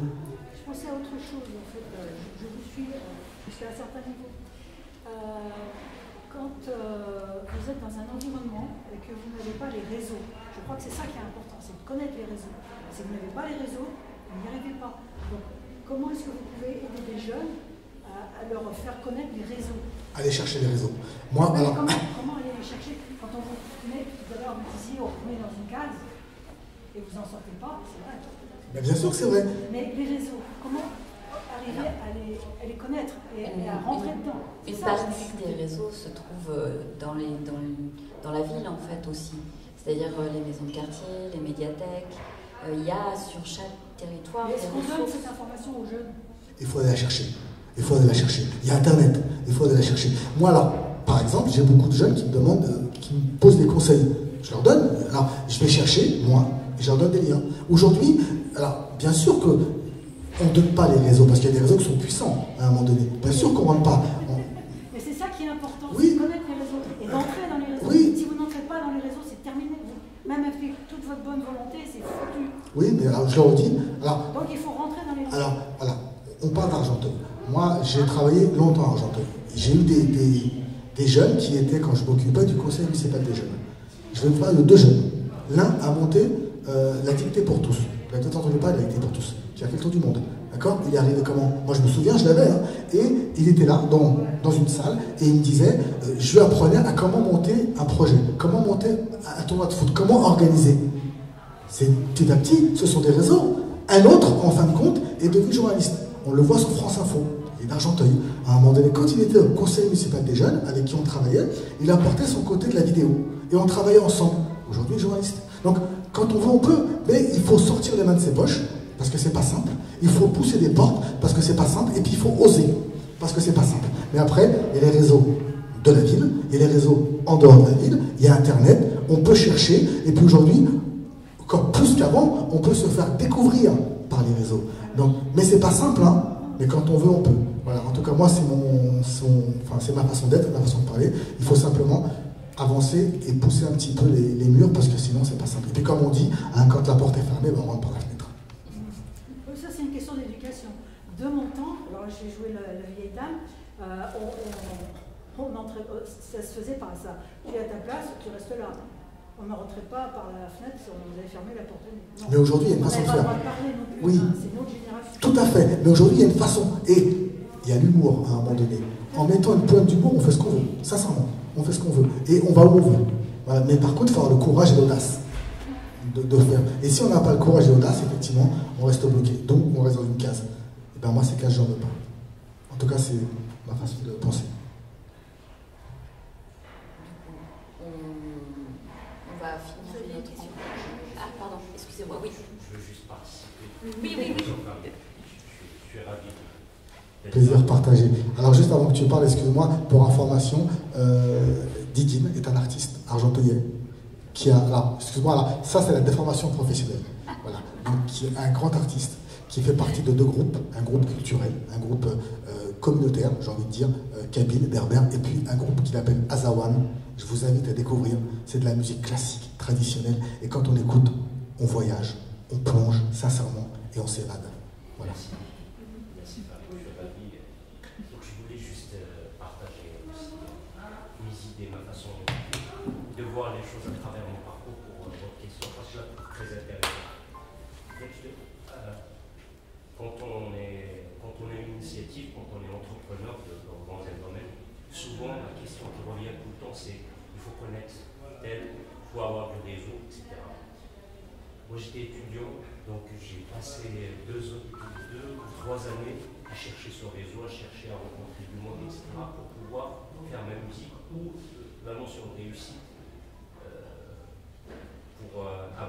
c'est ça qui est important, c'est de connaître les réseaux. Si vous n'avez pas les réseaux, vous n'y arrivez pas. Donc, comment est-ce que vous pouvez aider des jeunes à, leur faire connaître les réseaux Aller chercher les réseaux. Moi, alors... comment, aller les chercher Quand on vous met, tout à l'heure, vous disiez, on vous met dans une case et vous n'en sortez pas, c'est vrai. Mais bien sûr que c'est vrai. Mais les réseaux, comment arriver à les, à les connaître et, à rentrer dedans? Une partie des réseaux se trouve euh, dans, les, dans, dans la ville, en fait, aussi c'est-à-dire euh, les maisons de quartier, les médiathèques. Euh, il y a sur chaque territoire. Est-ce qu'on donne cette information aux jeunes Il faut aller la chercher. Il faut aller la chercher. Il y a Internet. Il faut aller la chercher. Moi, là, par exemple, j'ai beaucoup de jeunes qui me demandent, euh, qui me posent des conseils. Je leur donne. Alors, je vais chercher, moi, et je leur donne des liens. Aujourd'hui, alors, bien sûr que on ne donne pas les réseaux, parce qu'il y a des réseaux qui sont puissants à un moment donné. Bien sûr qu'on ne rentre pas. Mais c'est ça qui est important, oui. connaître les réseaux et d'entrer dans les réseaux. Oui. Si vous n'entrez pas dans les réseaux, même avec toute votre bonne volonté, c'est foutu. Oui, mais alors, je leur dis. Alors, Donc il faut rentrer dans les. Alors, voilà, on parle d'Argenteuil. Moi, j'ai travaillé longtemps à Argenteuil. J'ai eu des, des, jeunes qui étaient, quand je m'occupais du conseil municipal des jeunes. Je vais vous parler de deux jeunes. L'un a monté euh, la dictée pour tous. Vous n'avez peut-être entendu parler de la dictée pour tous, qui a fait le tour du monde. D'accord Il est arrivé comment Moi, je me souviens, je l'avais. Hein, et il était là, dans, dans une salle, et il me disait euh, Je lui apprenais à comment monter un projet, comment monter un tournoi de foot, comment organiser. C'est petit à petit, ce sont des réseaux. Un autre, en fin de compte, est devenu journaliste. On le voit sur France Info et d'Argenteuil. À un moment donné, quand il était au conseil municipal des jeunes, avec qui on travaillait, il apportait son côté de la vidéo. Et on travaillait ensemble. Aujourd'hui, journaliste. Donc, quand on veut, on peut, mais il faut sortir les mains de ses poches parce que c'est pas simple. Il faut pousser des portes parce que c'est pas simple. Et puis il faut oser parce que c'est pas simple. Mais après, il y a les réseaux de la ville, il y a les réseaux en dehors de la ville, il y a Internet, on peut chercher. Et puis aujourd'hui, encore plus qu'avant, on peut se faire découvrir par les réseaux. Donc, mais c'est pas simple, hein. Mais quand on veut, on peut. Voilà. En tout cas, moi, c'est mon, ma façon d'être, ma façon de parler. Il faut simplement avancer et pousser un petit peu les, murs parce que sinon, c'est pas simple. Et puis, comme on dit, hein, quand la porte est fermée, ben, on rentre la alors j'ai joué la, vieille dame, euh, on, entrait, euh, ça se faisait par ça. Tu es à ta place, tu restes là. On ne rentrait pas par la fenêtre si on avait fermé la porte. Mais aujourd'hui, il y a une façon de faire. oui. Hein, c'est notre génération. Tout à fait. Mais aujourd'hui, il y a une façon. Et il y a l'humour à un moment donné. En mettant une pointe d'humour, on fait ce qu'on veut. Sincèrement, on fait ce qu'on veut. Et on va où on veut. Voilà. Mais par contre, il faut avoir le courage et l'audace de, de, faire. Et si on n'a pas le courage et l'audace, effectivement, on reste bloqué. Donc, on reste dans une case ben moi, ces cas, j'en veux pas. En tout cas, c'est ma façon de penser. On va finir notre. Ah, pardon, excusez-moi, oui. Je veux juste participer. Oui, oui, oui. Je suis ravi. Plaisir partagé. Alors juste avant que tu parles, excuse-moi, pour information, euh, Didine est un artiste argenteuillet qui a, alors, excuse-moi, ça c'est la déformation professionnelle, voilà, donc qui est un grand artiste qui fait partie de deux groupes, un groupe culturel, un groupe euh, communautaire, j'ai envie de dire, euh, kabyle, berbère, et puis un groupe qu'il appelle Azawan. Je vous invite à découvrir, c'est de la musique classique, traditionnelle, et quand on écoute, on voyage, on plonge sincèrement, et on s'évade. Voilà. Merci. Merci. Donc je voulais juste euh, partager mes idées, ma façon de voir les choses la question qui revient tout le temps, c'est il faut connaître tel, il faut avoir du réseau, etc. Moi j'étais étudiant, donc j'ai passé deux, ou trois années à chercher ce réseau, à chercher à rencontrer du monde, etc. pour pouvoir faire ma musique ou la notion de réussite euh, pour, euh, à,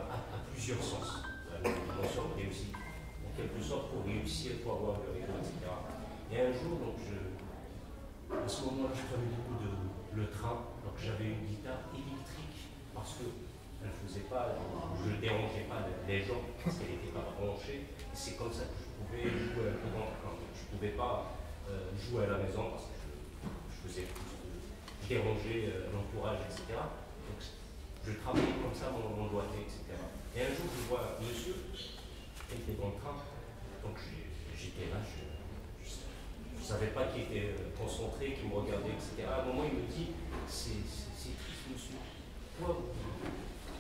plusieurs sens. La notion de réussite. En quelque sorte, pour réussir, pour avoir le réseau, etc. Et un jour, donc, je, à ce moment-là, je prenais beaucoup de le train, donc j'avais une guitare électrique parce que je ne faisais pas, je ne dérangeais pas les gens parce qu'elle n'était pas branchée. C'est comme ça que je pouvais jouer un peu dans Je ne pouvais pas euh, jouer à la maison parce que je, je faisais je dérangeais euh, l'entourage, etc. Donc je travaillais comme ça mon, mon doigté, etc. Et un jour, je vois un monsieur qui était dans le train, donc j'étais là, ne savais pas qu'il était euh, concentré, qu'il me regardait, etc. À un moment, il me dit C'est triste, monsieur. Pourquoi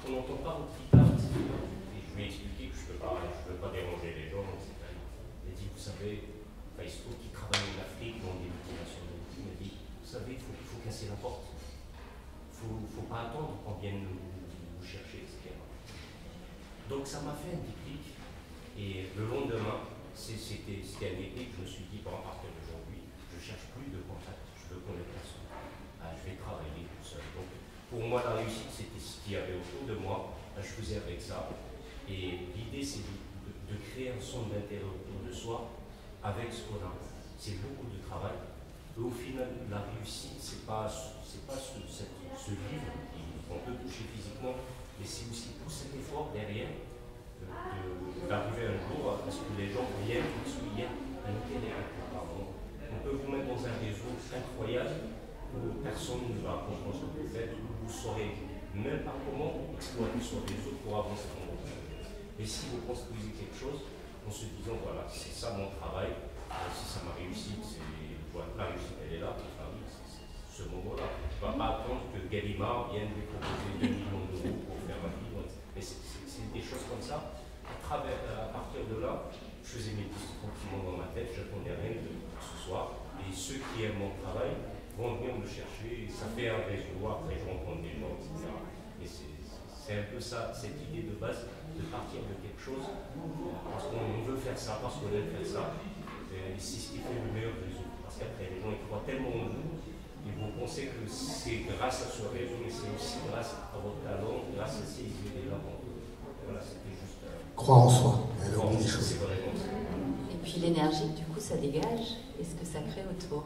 on n'entend pas votre guitare Et je lui ai expliqué que je ne peux, pas, je peux pas déranger les gens, etc. Il m'a dit, vous savez, enfin, il se trouve qu'il travaille en Afrique dans des multinationales. Il m'a dit, vous savez, il faut, faut casser la porte. Il ne faut, faut, pas attendre qu'on vienne nous, nous, chercher, etc. Donc ça m'a fait un déclic. Et le lendemain, c'était un déclic, je me suis dit, bon, à partir d'aujourd'hui, je ne cherche plus de contact, je veux connaître personne. Ah, je vais travailler tout seul. Donc, pour moi, la réussite, c'était ce qu'il y avait autour de moi. Je faisais avec ça. Et l'idée, c'est de, créer un son d'intérêt autour de soi avec ce qu'on a. C'est beaucoup de travail. Et au final, la réussite, c'est pas, c'est pas ce, cette, ce livre qu'on peut toucher physiquement, mais c'est aussi tout cet effort derrière d'arriver un jour à ce que les gens viennent parce qu'il y a un intérêt. On peut vous mettre dans un réseau incroyable où personne ne va comprendre ce que vous faites, vous ne saurez même pas comment exploiter les autres pour avancer Et si vous construisez quelque chose en se disant, voilà, c'est ça mon travail, si ça m'a réussi, voilà, la réussite, elle est là, enfin, oui, ce moment-là. Je ne vais pas attendre que Gallimard vienne lui proposer 2 millions d'euros pour faire ma vie. Mais c'est des choses comme ça. À, travers, à partir de là, je faisais mes petits tranquillement dans ma tête, j'attendais rien de ce soir. Et ceux qui aiment mon travail, vont venir me chercher, ça fait un réseau, après je rencontre des gens, etc. Et c'est un peu ça, cette idée de base, de partir de quelque chose, parce qu'on veut faire ça, parce qu'on aime faire ça, et c'est ce qui fait le meilleur réseau. Parce qu'après, les gens ils croient tellement en vous, ils vont penser que c'est grâce à ce réseau, mais c'est aussi grâce à votre talent, grâce à ces idées-là. Voilà, c'était juste. Euh, Croire en soi, et alors des choses. Et puis l'énergie, du coup, ça dégage, et ce que ça crée autour.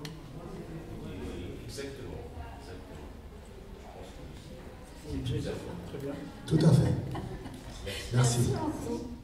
Exactement. Exactement. Très bien. Tout à fait. Merci. Merci.